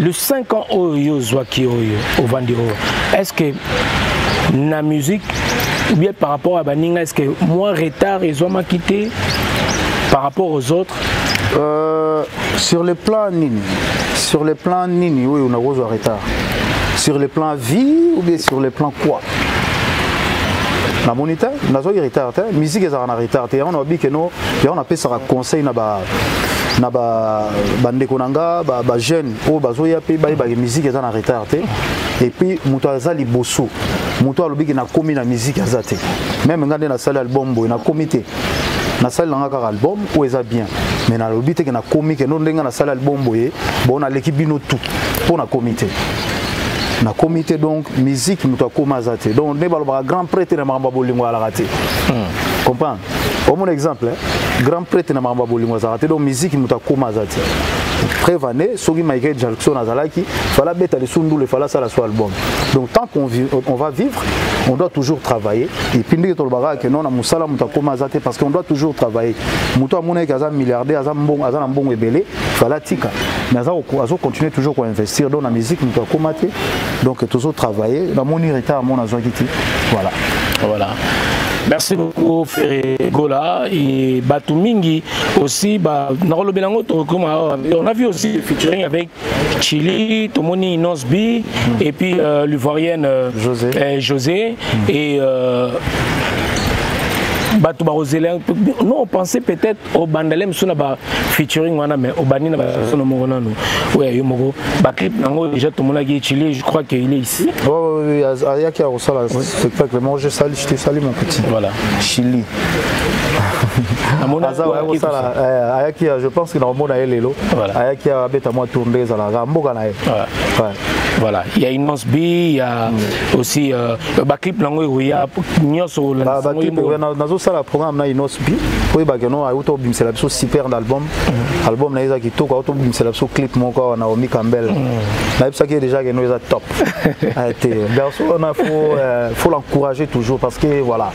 le 5 ans oyo yo ozwaki oyo ovandi oyo est ce que na musique ou bien par rapport à baninga est ce que moi retard ezwamaki te par rapport aux autres euh, sur le plan nini sur le plan nini oyo nakozwa retard sur le plan vie ou bien sur le plan quoi namoni te nazwaki retard te musique ezalaka na retard te yango nababi keno yango napesaka conseil na ba na bandeko na nga bajeune ba oyo bazoya mpe bayebaki miziki eza na retard te epuis moto aza liboso moto alobiki nakomi na miziki aza te meme nga nde nasali album boye nakomi te nasali na nga kaka album oyo eza bien mais nalobi te ke nakomi ke no ndenge nasali album boye bo naleki bino tout mpo nakomi te na comité donc musique moto akoma aza te donc nde balobaka grand prêtre na makambo ya bolingo alaka te hmm. comprendre omona exemple eh? grand prêtre na makambo ya bolingo azalaka te donc miziki moto akoma aza te preuve ane soki michael jackson azalaki fala abeta lisu ndula efala asala so album donc tant qu'on on va vivre on doit toujours travailler epuis ndenge tolobaka ke non na mosala moto akoma aza te parce qu'on doit toujours travailler moto amonaki aza milliardaire aza na mbongo ebele fala tika mais azocontinue toujours koinvestir donc na musique moto akoma te donc tozo travailler namoni retard mona azwaki te voilà voilà merci beaucoup ferre gola et bato mingi aussi ba nakolobela yango tokokoma awa on a vu aussi le featuring avec chili tomoni inos b mm. et puis euh, l'ivoirienne euh, josé, euh, josé mm. et euh, bato bakozela non pense peut-être obanda le mosusu na ba featuring wana mais obandi na basono moko nanu oyo yo moko baclip nango déjà tomonaki chile je crois que il est ici ayaki ya kosala spectacle moko je sali je te sali mon petit voilà chili ayaki je pense que nakomona ye lelo ayaki abeta mwa tour nde ezalaka mboka na ye voilà il y a Innos B il y a mm. aussi euh, ba clip nango ekoya nyonso ba ba clip nazo sala programme na Innos B oyo ba keno auto bimisela biso super album mm. album na eza kitoko auto bimisela biso clip moko na Omi Campbell mm. na yebisa ki déjà keno eza top ah, te garçon on a faut euh, faut l'encourager toujours parce que voilà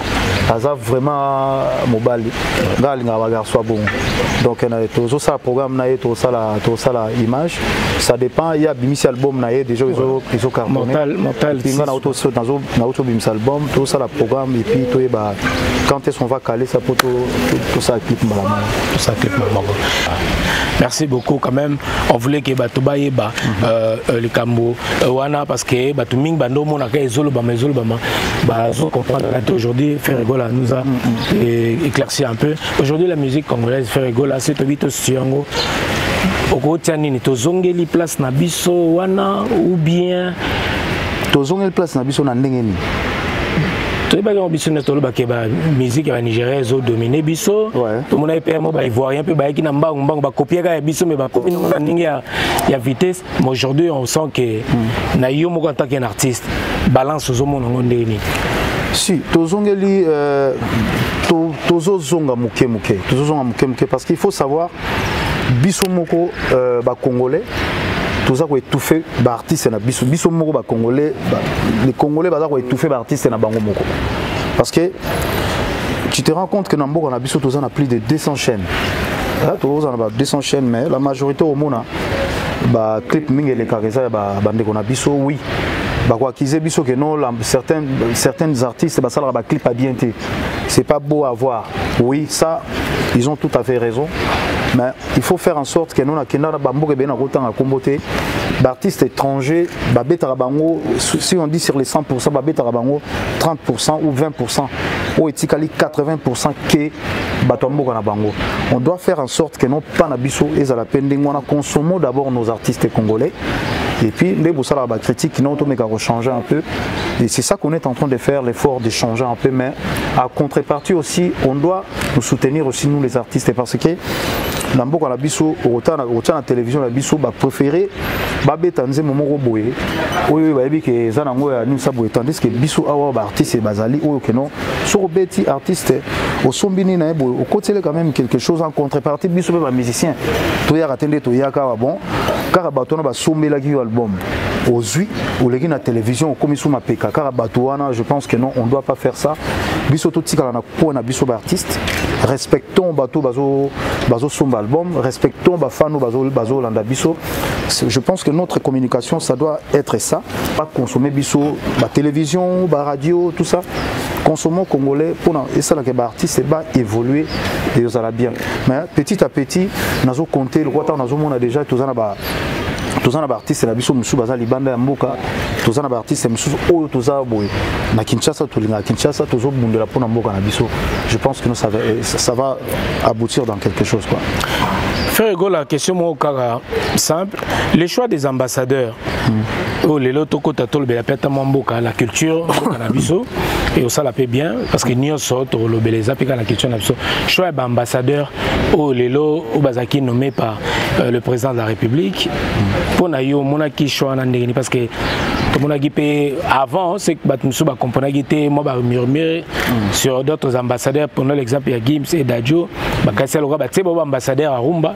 aza vraiment mobali ngai alingaka bagarso ya bongo donc tozosala programme na ye tokosala tokosala image ça dépend ye abimisi album na ye déjà ezocartonneepinga nauti obimisa album tozosala programme epuis toyeba quand est-ce qu'on va caler ça pour tosala clip mbala moko tosala clip mbala moko merci beaucoup quand même on voulait que bato bayeba mhm. euh, euh, likambo euh, wana parce que bato mingi bando omonaka ezolobama ezolobama bah, faut comprendre là aujourd'hui Ferre Gola nous a éclairci un peu aujourd'hui la musique congolaise Ferre Gola c'est Tobito Siongo okotia nini tozongeli place na biso wana ou bien tozongeli place na biso na ndenge nini toyebaki yango biso nde tolobaki bamusike ya banigéria ezodomine biso tomonaki mpe yango baivoirien mpe bayaki na mbangu mbangu bakopiaka ya biso me bakomi nango na ndenge ya vitesse mais aujourd'hui on sent que mm. na yo moko en tant qu'un artiste balance ozomona yango ndenge nini si tozongeli euh, tozozonga moke moke tozozonga moke moke parce qu'il faut savoir biso moko euh, bacongolais toza koetouffe baartiste na biso biso moko bacongolais ba, les congolais baza koetouffe baartiste na bango moko parce que tu te rends compte que na mboka na biso toza na plus de 200 chaînes tozala ba 200 chaînes mais la majorité omona ba clip mingi elekaka eza ya bandeko na biso oui bakoakize biso que non la, certains, certaines artistes basalaka baclip ya bien te c'est pas beau à voir oui ça ils ont tout à fait raison mais il faut faire en sorte que nous nakenda na bamboka ebele nakotanga nkombo te baartiste étranger babetaka bango si on dit sur les 100 babetaka bango 30 ou 20 oyo etikali 80 ke bato ya mboka na bango on doit faire en sorte que non pas na biso ezala mpe ndenge wana consommons d'abord nos artistes congolais et puis nde bosalaka bacritique non tomeka kochanger un peu et c'est ça qu'on est en train de faire l'effort de changer un peu mais à contrepartie aussi on doit nous soutenir aussi nous les artistes parce que na mboka na biso okotya na télévision na biso bapréféré babeta nzembo moko boye oyo bayebi ke eza nango ya nisa boye tandis ke biso awa baartiste bazali oyo keno soki obeti artiste osombi nini na ye boye okotele quand même quelque chose en contrepartie biso mpe bamusicien toyaka te nde toyaka awa bon kaka bato wana basombelaki yo album ozwi oleki na télévision okomi so mapeka kaka bato wana je pense que non on doit pas faire ça biso totikala na poa na biso baartiste respectons bato bazosomba bazo album respectons bafano bazolanda bazo biso je pense que notre communication ça doit être ça Pas consommer biso, ba télévision, ba radio, tout ça. Consommons congolais pour et ça là que ba artiste va évoluer et ça va bien. Mais petit à petit, nazo compter le quoi tant nazo mona déjà tout ça là bas toza na baartiste na biso mosusu baza libanda ya mboka toza na baartiste mosusu oyo toza boye na kinshasa tolingaka kinshasa tozobundela mpo na mboka na biso je pense que ça va, eh, ça va aboutir dans quelque chose quoi frère egola question moko kaka simple le choix des ambassadeurs oyo lelo tokota tolobela mpe ata mwa mboka la culture mboka na biso e osala mpe bien parce que nyonso tokolobela eza mpe kaka na culture na biso choix ya baambassadeur oyo lelo oyo bazalaki nommé par euh, le président de la république mpo na yo omonaki choix wana ndenge nini parce que tomonaki mpe avant ce bato mosusu bacomprenaki te mwa bamurmure mm. sur d'autres ambassadeurs prenons l'exemple ya gims et dadio bakasi aloka batie bao baambassadeur arumba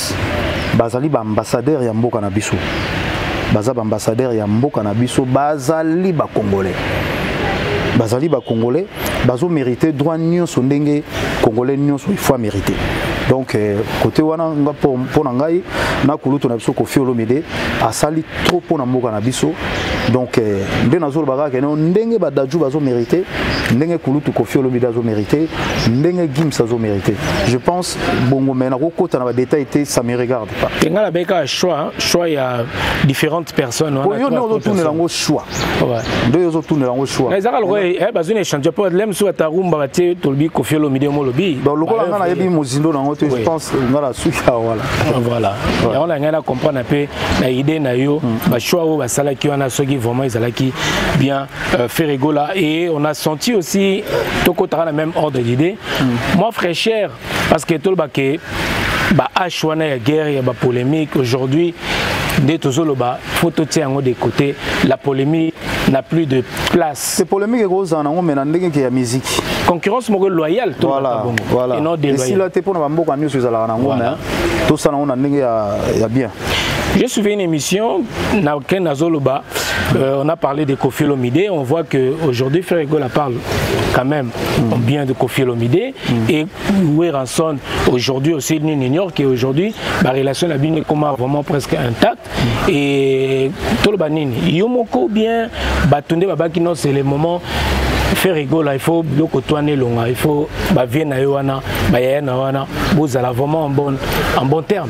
Bas bazali ba ambassadeur ya mboka na biso baza ba ambassadeur ya mboka na biso bazali ba congolais bazali ba congolais bazo mériter droit nyonso ndenge congolais nyonso il faut mériter donc euh, côté wana nga mpo na ngai na kulutu na biso kofi olomide asali trop mpo na mboka na biso donc euh, nde nazoloba kaka keno ndenge badaju bazomérite ndenge kulutu kofi olomide azomérite ndenge gims azomérite je pense bongo mais nakokota na badetail te ça me regarde pas te ngai nabai kaka choix choix ya différentes personnes oyo nde ozotunela yango choix nde oyo ozotunela yango choix ezaka lokola eh, bazwi na échange po le mosusu atarumba batie tolobi kofi olomide mo olobi donc lokola ngai nayebi mozindo na yango te je pense ngai nasuki ya wala ah, voilà yango na ngai na comprendre mpe na idée na yo hmm. bachoix oyo basalaki wana soki vraiment ezalaki bien euh, ferregola et on a senti aussi tokotaka na même ordre d'idée mm. moi fraîcheur parce que toloba ke ba h wana ya guerre ya ba polémique aujourd'hui nde tozoloba faut totia yango de côté la polémique n'a plus de place c'est polémique ekozala nango mais na ndenge ke ya miziki concurrence moko loyale to voilà, voilà. et non déloyale esila te mpo na bamboka nyonso ezalaka nango mais tosala yango na ndenge ya, ya bien J'ai suivi une émission, Ken Nazoloba, euh, on a parlé de Kofi Olomide, on voit qu'aujourd'hui Frère Egola parle quand même mm. bien de Kofi Olomide mm. et Werrason aujourd'hui aussi nous ignore qu'aujourd'hui la relation la bine comment vraiment presque intacte mm. et tout le banini yomoko bien batunde babaki non c'est le moment faire rigola il faut biloko toana elonga il faut bavie na yo wana bayaya na wana bozala vraiment en bon, en bon terme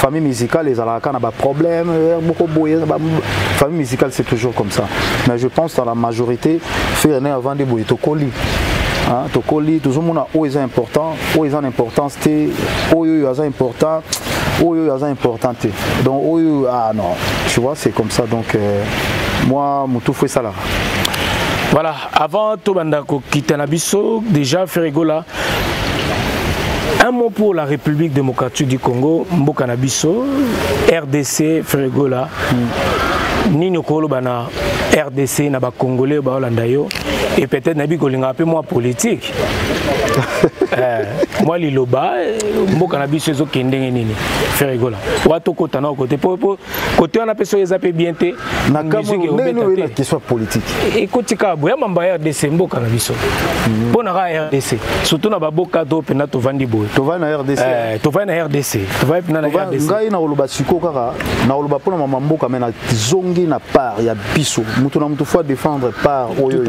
famille musicale ezalaka kaka na ba problème euh, moko boye na ba famille musicale c'est toujours comme ça mais je pense dans la majorité ferre ne avandi boye tokoli Hein, tokoli tozomona oyo eza important oyo eza na importance te oyo oyo aza important oyo oyo aza important te donc oyo ah non tu vois c'est comme ça donc euh, moi mutufu esalaka voilà Avant to banda ko kita na biso déjà Ferregola un mot pour la République démocratique du Congo mboka na biso RDC Ferregola mm. nini okoloba na RDC na ba congolais ba Holanda yo et peut-être nabi kolinga mpe mwa politique eh, mwa liloba eh, mboka na biso ezokende ndenge nini ferigola wa tokota na kote po kote wana mpe soki eza mpe bien te na question politique ekotika eh, boya mamba ya rdc mboka na biso hmm. mpo na kaka rdc surtout na baboka to mpenza tovandi boye tovandi na rdc eh, tovandi na rdc tovandi mpenza na rdc ngai nakoloba sikoyo kaka nakoloba mpo na mama mboka me nazongi na part ya biso moto na moto fo adefendre part oyo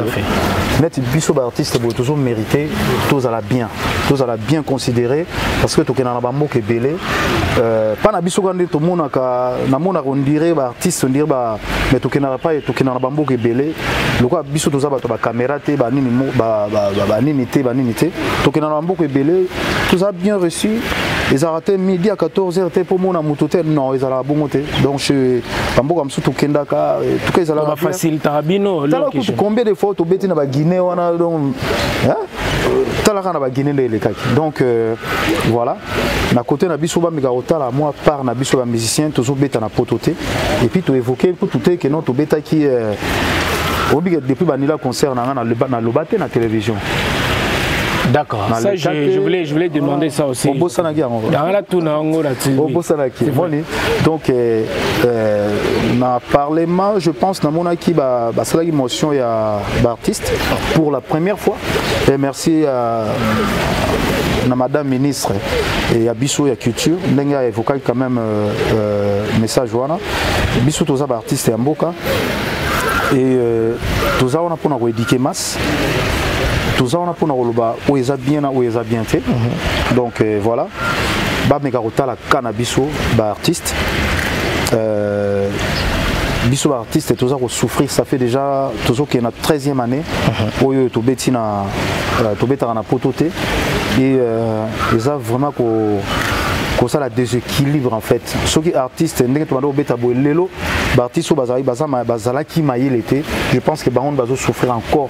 neti biso baartiste boye tozomérite tozala bien tozala bien considéré parce que tokenda na bamboka ebele mpa euh, na biso kaka nde tomonaka namonaka ondire baartiste ondire ba mais tokendaka pa tokenda na bamboka ebele lokola biso toza bato bacaméra te banini banini te banini te tokenda na bamboka ebele toza bien reçu ezalaka te midi à 14 heures te mpo omona moto te non ezalaka bongo te donc chez bamboka mosusu tokendaka eh, tuka ezalaka facilitaka bino tala kutu combien de fois tobeti na baguinée wana donc talaka na baguine nde elekaki donc euh, voilà na kote na biso bameka kotala mwa part na biso bamusicien tozobeta na poto te epuis toévoke kutu te keno tobetaki euh, obike depuis banila concert na ngai naloba te na télévision D'accord. Ça, je, je, voulais, je voulais demander ça aussi. Au Bossanaki, en gros. Dans la tourne, en gros, là-dessus. Au Bossanaki. Donc, euh, euh, na parlement, je pense, na monaki, bah, bah, ça, la motion, il y a. B'artiste pour la première fois et merci à na madame ministre et ya biso ya culture ndenge ya évoquaki quand même euh, euh, message wana biso toza ba artiste ya mboka et euh, toza wana mpona koéduquer masse toza wana mpona koloba oyo eza bien na oyo eza bien te mhm. donc euh, voilà bameka kotala cas na biso ba artistes euh, biso ba artistes toza ko souffrir ça fait déjà tozo ke na 13e année uh-huh. oyo tobeti na euh, tobetaka na poto te et euh, eza vraiment ko kosala déséquilibre en fait soki artiste ndenge tobanda kobeta boye lelo baartiste oyo bazalaki bazalaki mayele te je pense que bango bazosouffrir encore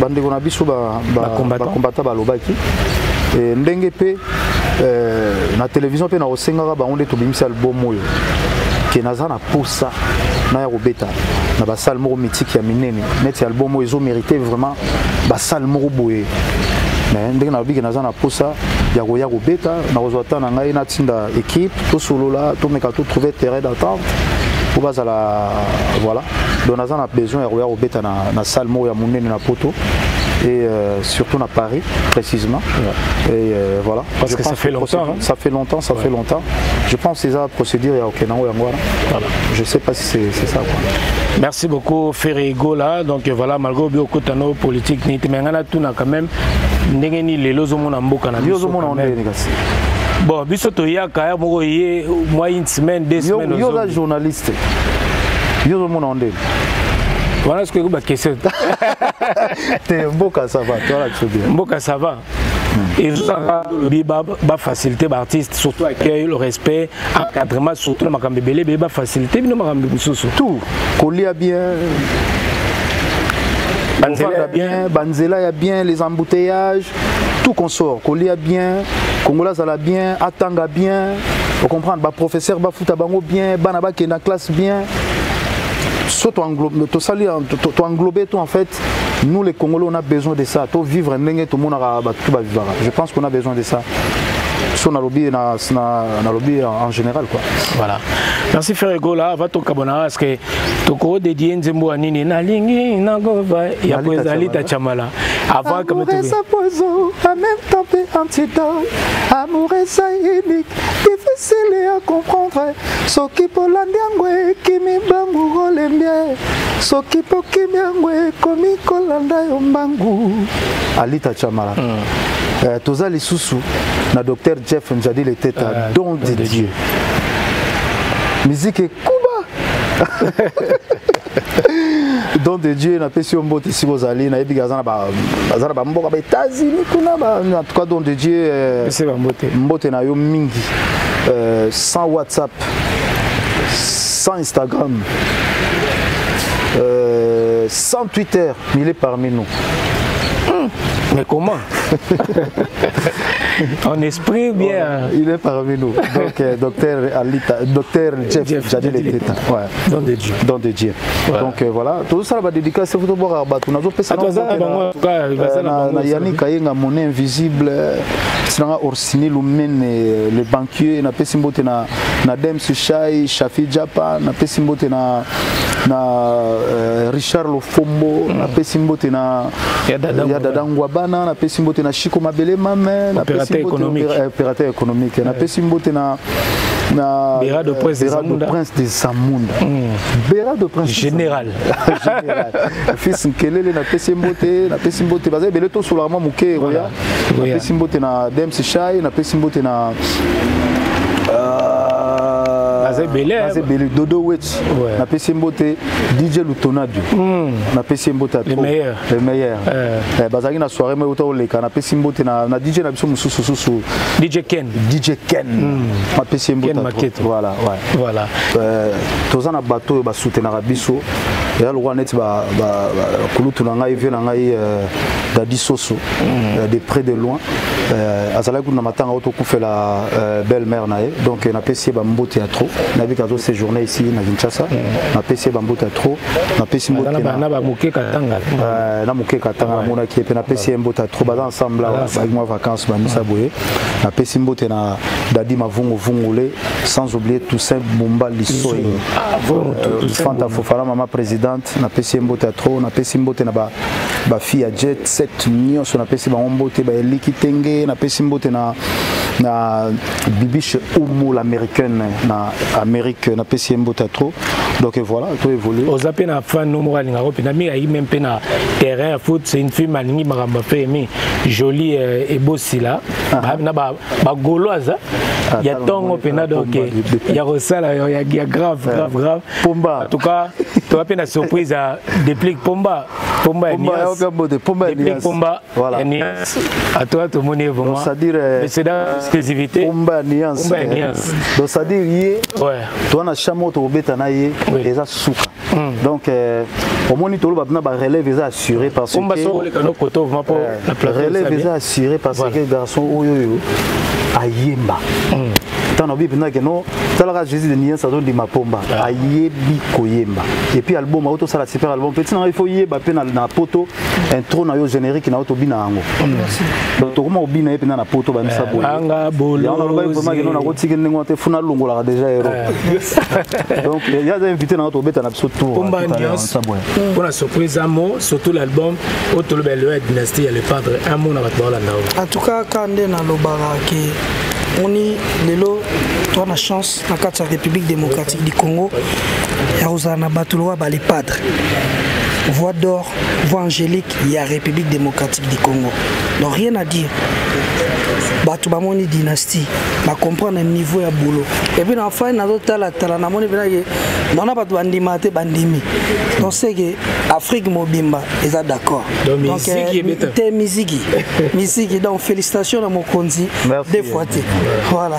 bandeko na biso bakombata balobaki eh, ndenge mpe eh, na televizio mpe nakosengaka bango nde tobimisi album oyo ke naza na posa naya kobeta na basale moko mitiki ya minene neti album oyo ezomerite vraiment basale moko boye mais ndenge nalobi ke naza na posa ya koya kobeta nakozwa ta na ngai natinda équipe tosolola tomeka to trouver terrain d'attente mpo bazala voilà donc naza na besoin ya koya kobeta na na salle moko ya monene na poto et euh, surtout na paris précisément ouais. et euh, voilà parce je que ça fait, longtemps, hein? ça fait longtemps ça ouais. fait longtemps je pense eza procédure ya okenda yango yango wana voilà. je sais pas si c'est ça quoi. merci beaucoup ferre gola donc euh, voilà malgré obi okota no politique nite mais ngai natuna quand même ndenge nini lelo ozomona mboka na biso ozomona ondeni kasi bon biso toyaka ya moko ye moyen semaine deux semaines yo oza journaliste yo ozomona ondeni wana sikoyo ba question te mboka ça va toi là tu bien mboka ça va ezalaka lobi bafacilité baartiste surtout accueil le respect encadrement surtout na makambo ebele ebele bafacilité bino makambo mosusu tout kolia bien banzela ya bien les embouteillages tout consort kolia bien kongola azala bien atanga bien ocomprendre baprofesseur bafuta bango bien bana bakenda classe bien so tosali toenglobe to en fait nous les congolais on a besoin de ça to vivre ndenge tomonaka bato bavivaka je pense qu'on a besoin de ça so nalobi na, na, nalobi en général quoi voilà merci frère egola va tokabona parce que tokodedie nzembo ya nini nalingi nakoba ya po ezali tachamala Avant comme tu ça poison, en même temps t'es antidote. Amour est ça unique, difficile à comprendre. So qui pour l'andiangwe, qui mi bangu rolembie. So qui pour qui mi angwe, komi kolanda yombangu. Alita Chamara. Mm. Euh, toza lisusu na docteur jeff njadi leteta euh, don de dieu miziki ekuba don de dieu napesi yo mbote esika ozali nayebi ke aza na bamboka ba états-unis kuna en tout cas don de dieu euh, mbote na yo mingi euh, sans whatsapp sans instagram euh, sans twitter il est parmi nous hmm. mais comment en esprit bien. il est parmi nous. Donc, euh, docteur, Alita, docteur Jeff, Jeff Jadil Alita. Ouais. Don de Dieu. Don de Dieu. Voilà. Donc euh, voilà, tout ça la dédicace vous voir batu nazo pesa na za bango ka baza na bango. Yannick Kayenga mon invisible sinanga Orsini Lumene euh, le banquier na pesi mbote na na Dem Sushai Shafi Japa na pesi mbote na na euh, Richard Lofombo mm. na pesi mbote na ya dada Ngwabana na pesi mbote na Shiko Mabele Mame na pesi mbote opérateur économique na pesi mbote na na Bera de Prince de Zamunda. Prince de Zamunda. Mm. Bera de Prince général. général. Fils Nkelele na pesi mbote, na pesi mbote baza ebele to sola mwa moke roya. Na pesi mbote na Dems Shai, na pesi mbote na naza ebele naza ebele dodo wet napesi ye mbote dj lutonadio napesi ye mbote ya le meilleur eh. Eh, bazalaki na soirée moko euta koleka napesi mbote na, na dj na biso mosusu susu dj ken dj ken mm. mapesi ye mbote voilà, ouais. voilà. Euh, toza na bato oyo basutenaka biso eza lokola neti kulutu na ngai vie na ngai euh, dadi soso mm. euh, de près de loin euh, azalaki kutu na matanga oyo tokufela belle mare na ye donc napesi ye bambote ya trop nayebi kazo séjourne ici na kinshasa mm. napesi ye bambote ya trop napesi mbote na na ba moke katanga euh, na moke katanga mona ki pe napesi ye mbote trop baza ensemble là ba moi vacances ba misa boye napesi mbote na dadi mavungu vungule sans oublier Toussaint Bumba Lissoy ah, euh, Fanta Fofana mama présidente napesi ye mbote trop napesi mbote na ba ba fille ya jet set nyonso napesi bango mbote ba eliki tenge napesi mbote na na bibiche homo l'américaine na amérique na pesi ye mbota trop donc voilà to évolue oza mpe na fan no moko alingaka mpenza mingi ayaki meme mpe na terrain ya foot c'est une fille malingi makambo mpe emi jolie euh, ebosila ah. na bagoloise ah, ya ntongo mpenza donc ya kosala ya grave ah. grave grave pomba en tout cas toza mpe na surprise ya déplique pomba pomba ya nias déplique pomba Voilà. Nuance. À toi, tout le monde est vraiment. Donc, c'est-à-dire. Euh, Mais c'est dans l'exclusivité. Omba nuance. Omba euh, nuance. Donc, c'est-à-dire, yé. Ouais. Toi, on a chameau, tu obéta na yé. Oui. Et ça, souka. Hmm. Donc, euh, au moins, tu as ba relève est assuré parce que. Omba sur le canot koto, vraiment pour euh, la plateforme. Relève est assuré parce que garçon, oh yo yo, ayemba. Hmm. ntango nabi mpenza ke no talaka jésus de niens azondima pomba ayebi koyemba epuis album auti osala super album mpe ntina ngai fo yeba mpe na poto intro na yo générique na yo tobina yango donc tokoma kobina ye mpenza na poto bayemisa eh, boyeyanalobaki vraimen kino nakotiki ndenge wana te funa alongolaka déjà ero eh. donc ye aza invité na yo tobeta na biso tourpona euh, surprise amo surtout l'album oyo tolobela lelo ya dynastie ya le padre amo na bato baolanda yo en tout cas ka nde nalobaka ke moni lelo toa na chance na kati ya république démocratique du congo ya kozala na bato lokola balepadre voix d'or voix angélique ya république démocratique du congo donc rien à dire bato bamoni dynastie bacomprendre niveau ya boulot epuis na fai nazotala-tala namoni mpena ke nona bato bandima te bandimi donc seke afrique mobimba eza d'accord donc te miziki miziki donc félicitation na mokonzi deux fois te voilà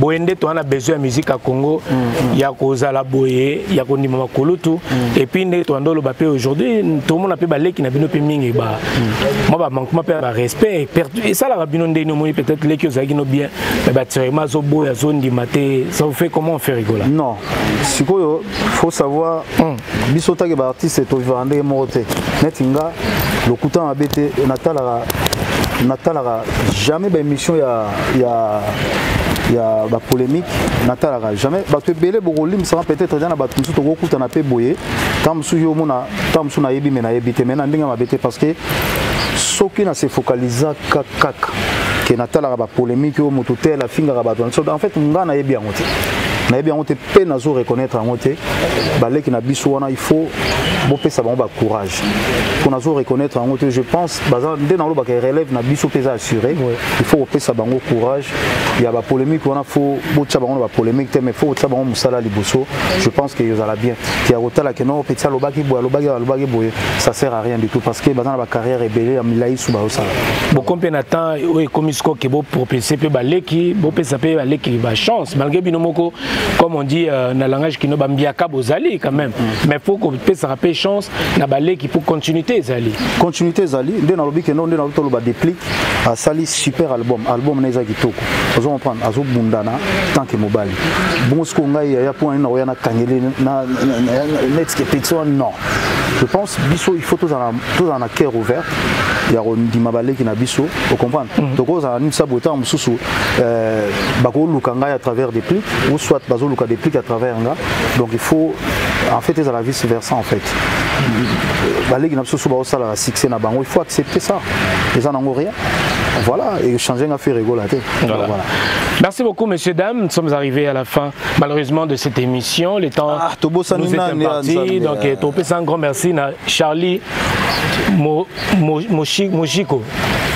boye nde toza na besoin ya musique ya congo mm, mm. ya kozala boye ya kondima makulutu mm. epuis nde toanda oloba mpe aujourd'hui tomona mpe baleki na bino mpe mingi ba mm. mwa bamankuma mpe ya barespect esalaka bino nde ni omoni peut-être leki ozalaki no bien mais batirema azoboya azondima te ça vous fait comment on fait rigola non sikoyo faut savoir mm. biso take ba artiste tovivaka ndenge moko te neti nga lokuta mabe te natalaka natalaka jamais baémission ya, ya ya bapolémique natalaka jamais bato ebele bokolimbisaka peut-être eza na bato mosusu tokokutana mpe boye ntango mosusu yo omona ntango mosusu nayebi me nayebi te me na ndenge mabe te parce que soki na se focalisaka kaka ke natalaka bapolémique oyo moto tel afingaka bato en fait ngai nayebi yango te nayebi yango te mpe nazo reconnaître yango te baleki na biso wana il faut bopesa bango ba courage mpo nazo reconnaître yango te je pense baza nde nalobaka relève na biso mpe eza assuré il faut kopesa bango courage ya bapolémique wana fo botya bango na bapolémique te mais fo kotya bango mosala liboso je pense que ezala bien ya kotala ke no peti alobaki boye alobaki alobaki boye ça sert à rien du tout parce que baza na ba carrière ebele ya milayi su baosala bokompe na temps oyo ekomi siko ke bopropese mpe baleki bopesa mpe baleki ba chance malgré bino moko comme on dit euh, na langage kino bambiaka bozali quand même mm. mais faut kopesaka mpe chance na baleki mpo continuité ezali continuité ezali nde nalobi keno nde nalobi toloba déplic asali super album album na eza kitoko ozo comprendre azobundana tant que mobali bongo siko ngai yaya mpo na nini nakoya na kangeli neti ke petit non je pense biso il faut tozala tozala na cœur ouvert ya kondima baleki na biso ocomprendre mm -hmm. tokozala nini sabu ntango mosusu euh, bakoluka ngai à travers des pliques ou soit bazoluka des pliques à travers nga donc il faut en fait ezala vice versa en fait baleki na biso so baosalaka succès na bango il faut accepter ça eza nango rien voilà et changer nga fe regola te voilà. voilà merci beaucoup messieurs dames nous sommes arrivés à la fin malheureusement de cette émission le temps ah, nous est imparti donc euh, topesi un grand merci na charlie Mo, Mo, Moshi, Moshiko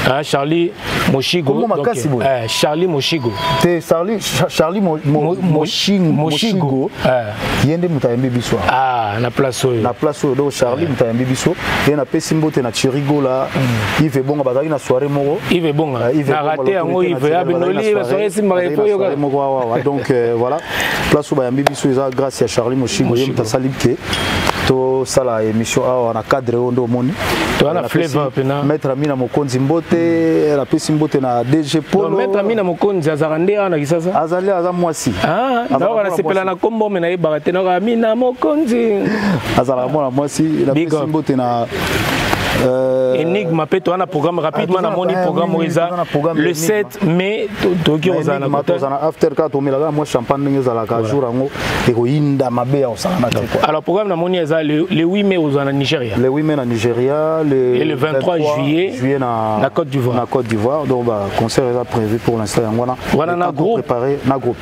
hein, Charlie Moshigo Comment donc, euh, Charlie Moshigo T'es Charlie Charlie Mo, Mo, Moshigo Moshigo eh. yende mutayembi biso ah na place oyo na place oyo donc Charlie eh. mutayembi biso ye na pesi mbote na Chirigo là mm. Yves Bonga bazalaki na soirée moko. Yves Bonga. Euh, Yves na raté yango Yves ya binoli Yves soirée simba ye koyo ka. Moko wa wa. Donc euh, voilà. Place ba yambi biso eza grâce à Charlie Moshigo yem tasali ke to sala émission awa na cadre oyo ndo omoni. To na flavor pena. Maître Amina Mokonzi Mbote, la pesi Mbote na DG Polo. Maître Amina Mokonzi azaka nde ana kisasa. Azali aza mwasi. Ah, ndawa na sepela na kombo me na ye bakate na Amina Mokonzi. Azala mwana mwasi la pesi Mbote na Euh, Enigma peut on a programme rapidement na moni programme eza le 7 mai toki ozana na mato ozana after ka to melaka moi champagne ndenge ezala ka jour yango ekoyinda mabe ya osala na toko alors programme na moni eza le 8 mai ozana Nigeria le 8 mai na Nigeria le et le 23 juillet juillet na na Côte d'Ivoire na Côte d'Ivoire donc ba concert eza prévu pour l'instant yango wana wana na groupe préparé na groupe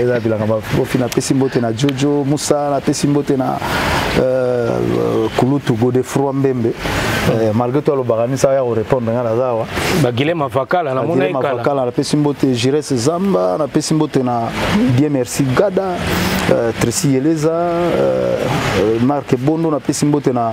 eza bilanga baprofi napesi mbote na jojo musa napesi mbote na euh, euh, kulutu godefroi mbembe euh, malgré to alobaka nisa ya korépondre ngai naza awa bagile mavakala namonamavakala napesi mbote gires zamba napesi mbote na bien merci gada tracy yeleza marc bondo napesi mbote na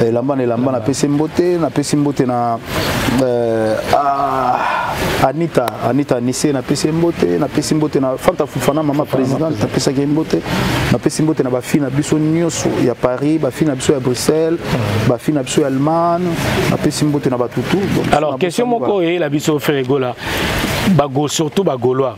Eh, elamba na elamba napesi mbote napesi mbote na eh, ah, anita anita nise napesi ye mbote napesi mbote na fanta fufana mama présidente napesaki ye mbote napesi mbote na bafille na biso nyonso ya paris bafille na biso ya bruxelles mm. bafille na biso ya allemagne napesi mbote na batutu alors question moko oyeyela biso frère egola bago surtout bagolois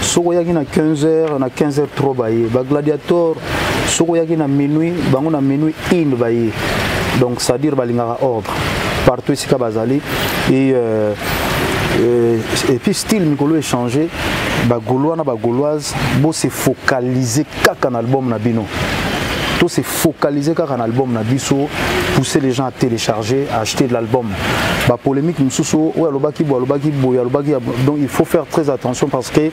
soki oyaki na 15 heures na 15 heures trop baye bagladiator soki oyaki na minuit bango na minuit in baye donc ça dire balingaka ordre partout esika bazali et euh, euh, et puis style mikolo échangé bagolois na bagoloise bo se focaliser kaka na album na bino to se focaliser kaka na album na biso pousser les gens à télécharger à acheter de l'album ba polemique mususu oyo alobaki bo alobaki boye alobaki donc il faut faire très attention parce que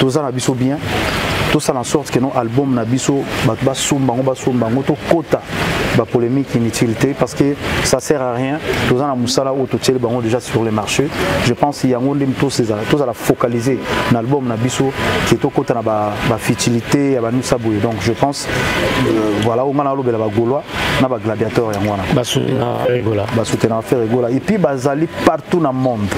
toza na biso bien tosala en sorte que non album na biso bato basomba yango basomba yango tokota bapolémique inutile te parce que ça sert à rien toza na mosala oyo totieli bango déjà sur le marché je pense yango nde tozala focaliser na album na biso ke tokota na bafutilité ya banisa boye donc je pense euh, voilà oyo ngai nalobela bagaulois na ba gladiateur yango wana ba soutenir Ferregola ba soutenir Ferregola et puis bazali partout na monde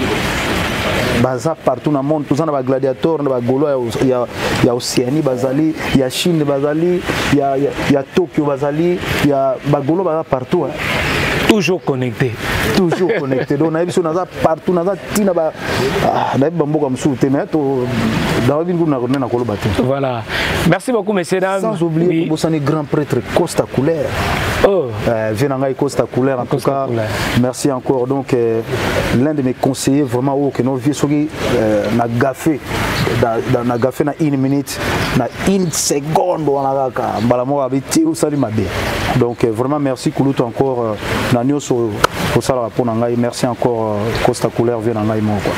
baza partout na monde toza na bagladiator na bagolo ya, ya, ya océanie bazali ya chine bazali ya, ya, ya tokyo bazali ya bagolo baza partout hein. toujours connecté toujours connecté donc nayebi so naza partout naza ntina ah, nayebi bamboka mosusu te mais to nayebi nkuna nakoloba te voilà Merci beaucoup, messieurs, dames. Sans oublier, oui. Bosani, grand prêtre Costa Couleur. Oh. Euh, Vienangai Costa Couleur, en Costa tout cas. Couleur. Merci encore. Donc, euh, l'un de mes conseillers, vraiment, oh, que nos vieux sont euh, na gaffé. na gafe na une minute na une seconde wana kaka mbala moko abi ti osali mabe donc euh, vraiment merci kulutu encore euh, na nyonso osalaka mpo na ngai merci encore euh, costa couleur vie na ngai moko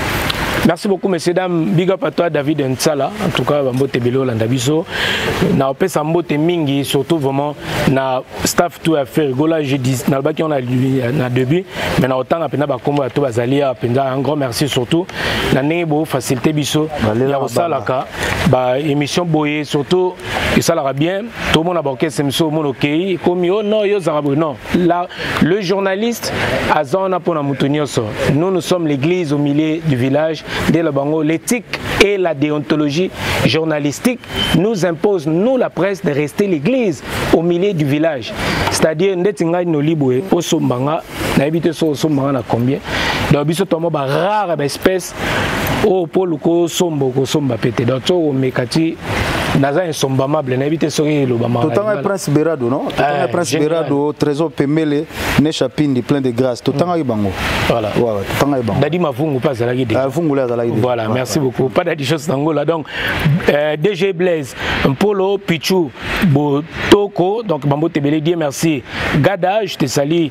Merci beaucoup, messieurs, dames. Big up à toi, David Nsala. En tout cas, Mbote Belo, Landabiso. Na opesa Mbote Mingi, surtout vraiment, na staff tout à fait. Gola, je dis, na baki on a na début, mais na autant, na pena bakombo, à tout bazali, à pena, un grand merci surtout. Na nebo, facilité biso. Ya osalaka, ba émission boye, surtout, esalaka bien. Tout le monde a banqué, c'est monsieur, mon ok. Comme yo, non, yo, zarabu, non. La, le journaliste aza wana mpo na moto nyonso nous nous sommes l'église au milieu du village nde la bango l'éthique et la déontologie journalistique nous impose nous la presse de rester l'église au milieu du village c'est-à-dire ndeti ngai noli boye osomba nga nayebi te so osomba nga na combien donc biso tomo barare baespèce oyo mpo oluka osomba okosomba mpe te donc soki omeka ti naza insombamable nayebi te soki elobama totangaki prince berado non eh, totangaki prince berado trésor pemele nesha pindi plein de grâce totangaki bango totangaki bango dadi mavungu mpe azalaki de mavungu ah, le azalaki de voilà merci beaucoup pas dadi chose na ngola donc euh, dg blaise mpolo pichu botoko donc bambo tebele die merci gada je te salie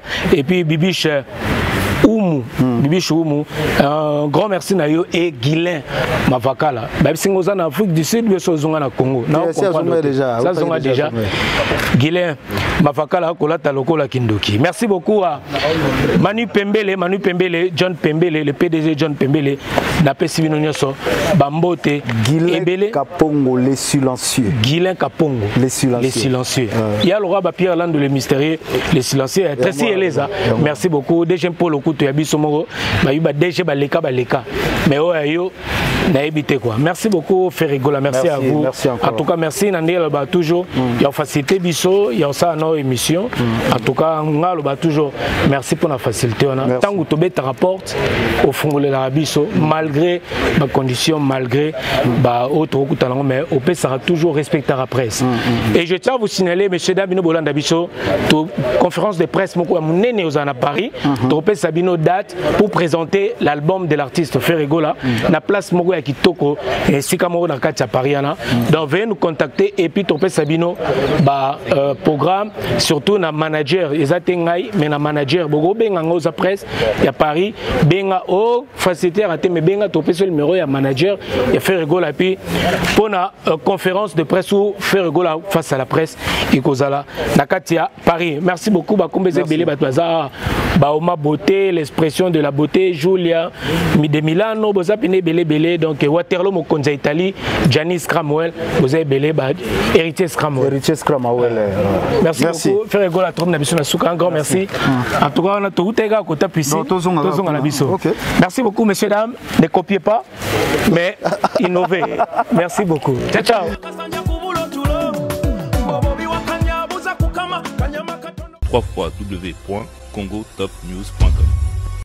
Et puis Bibiche, umu mm. bibiche umu uh, grand merci na yo e guilain mavakala babisi ngo oza na afrique du sud biso ozonga na congo nazonga déjà guilain mavakala akolata lokola kindoki merci beaucoup à manu pembele manu pembele john pembele le pdg john pembele napesi bino nyonso bambote ebele kapongo le silencieux guilain kapongo le silencieux, le silencieux. Euh. ya lokola bapierre lando le mystérieux le silencieux ya Tracy Eleza merci beaucoup DG Polo Kutu ya biso moko bayi ba DG baleka baleka mais oyo ya yo nayebi te quoi merci beaucoup Ferry Gola merci, merci à vous merci en tout cas merci na ndenge loba toujours mm. ya facilité biso ya osala na émission mm. en tout cas nga loba toujours merci pour la facilité wana ntango tobetaka porte ofungolelaka biso malgré ba conditions malgré ba oyo tokokutana yango mais opesaka toujours respectaka presse mm, mm, mm. et je tiens à vous signaler monsieur dame bino bolanda biso to conférence de presse moko ya monene ozala na paris mm-hmm. tokopesa bino date pour présenter l'album de l'artiste ferregola na place moko ya kitoko esika moko na kati ya paris wana donc veuillez nous contacter et puis tokopesa bino ba euh, programme surtout na manager eza te ngai mais na manager bokobenga ngai oza presse ya paris benga o oh, facilitaire ate mais benga topesi yo numero ya manager ya ferre gola puis mpo na euh, conférence de presse ou ferre gola face à la presse ekozala na kati ya paris merci beaucoup bakomba eza ebele bato baza baoma beauté l'expression de la beauté julia de milano boza mpena ebele ebele donc eh, waterlo mokonzi ya italie janis scramwell boza ebele ba héritier scramwellhéritier scramwell eh, eh. merci beaucoup frère egola trop na biso na suka un grand merci mm. en tout cas wana toutaki kaka kota piscine tozonga na biso merci beaucoup messieurs dames ne copiez pas mais innover merci beaucoup ciao ciao www.congotopnews.com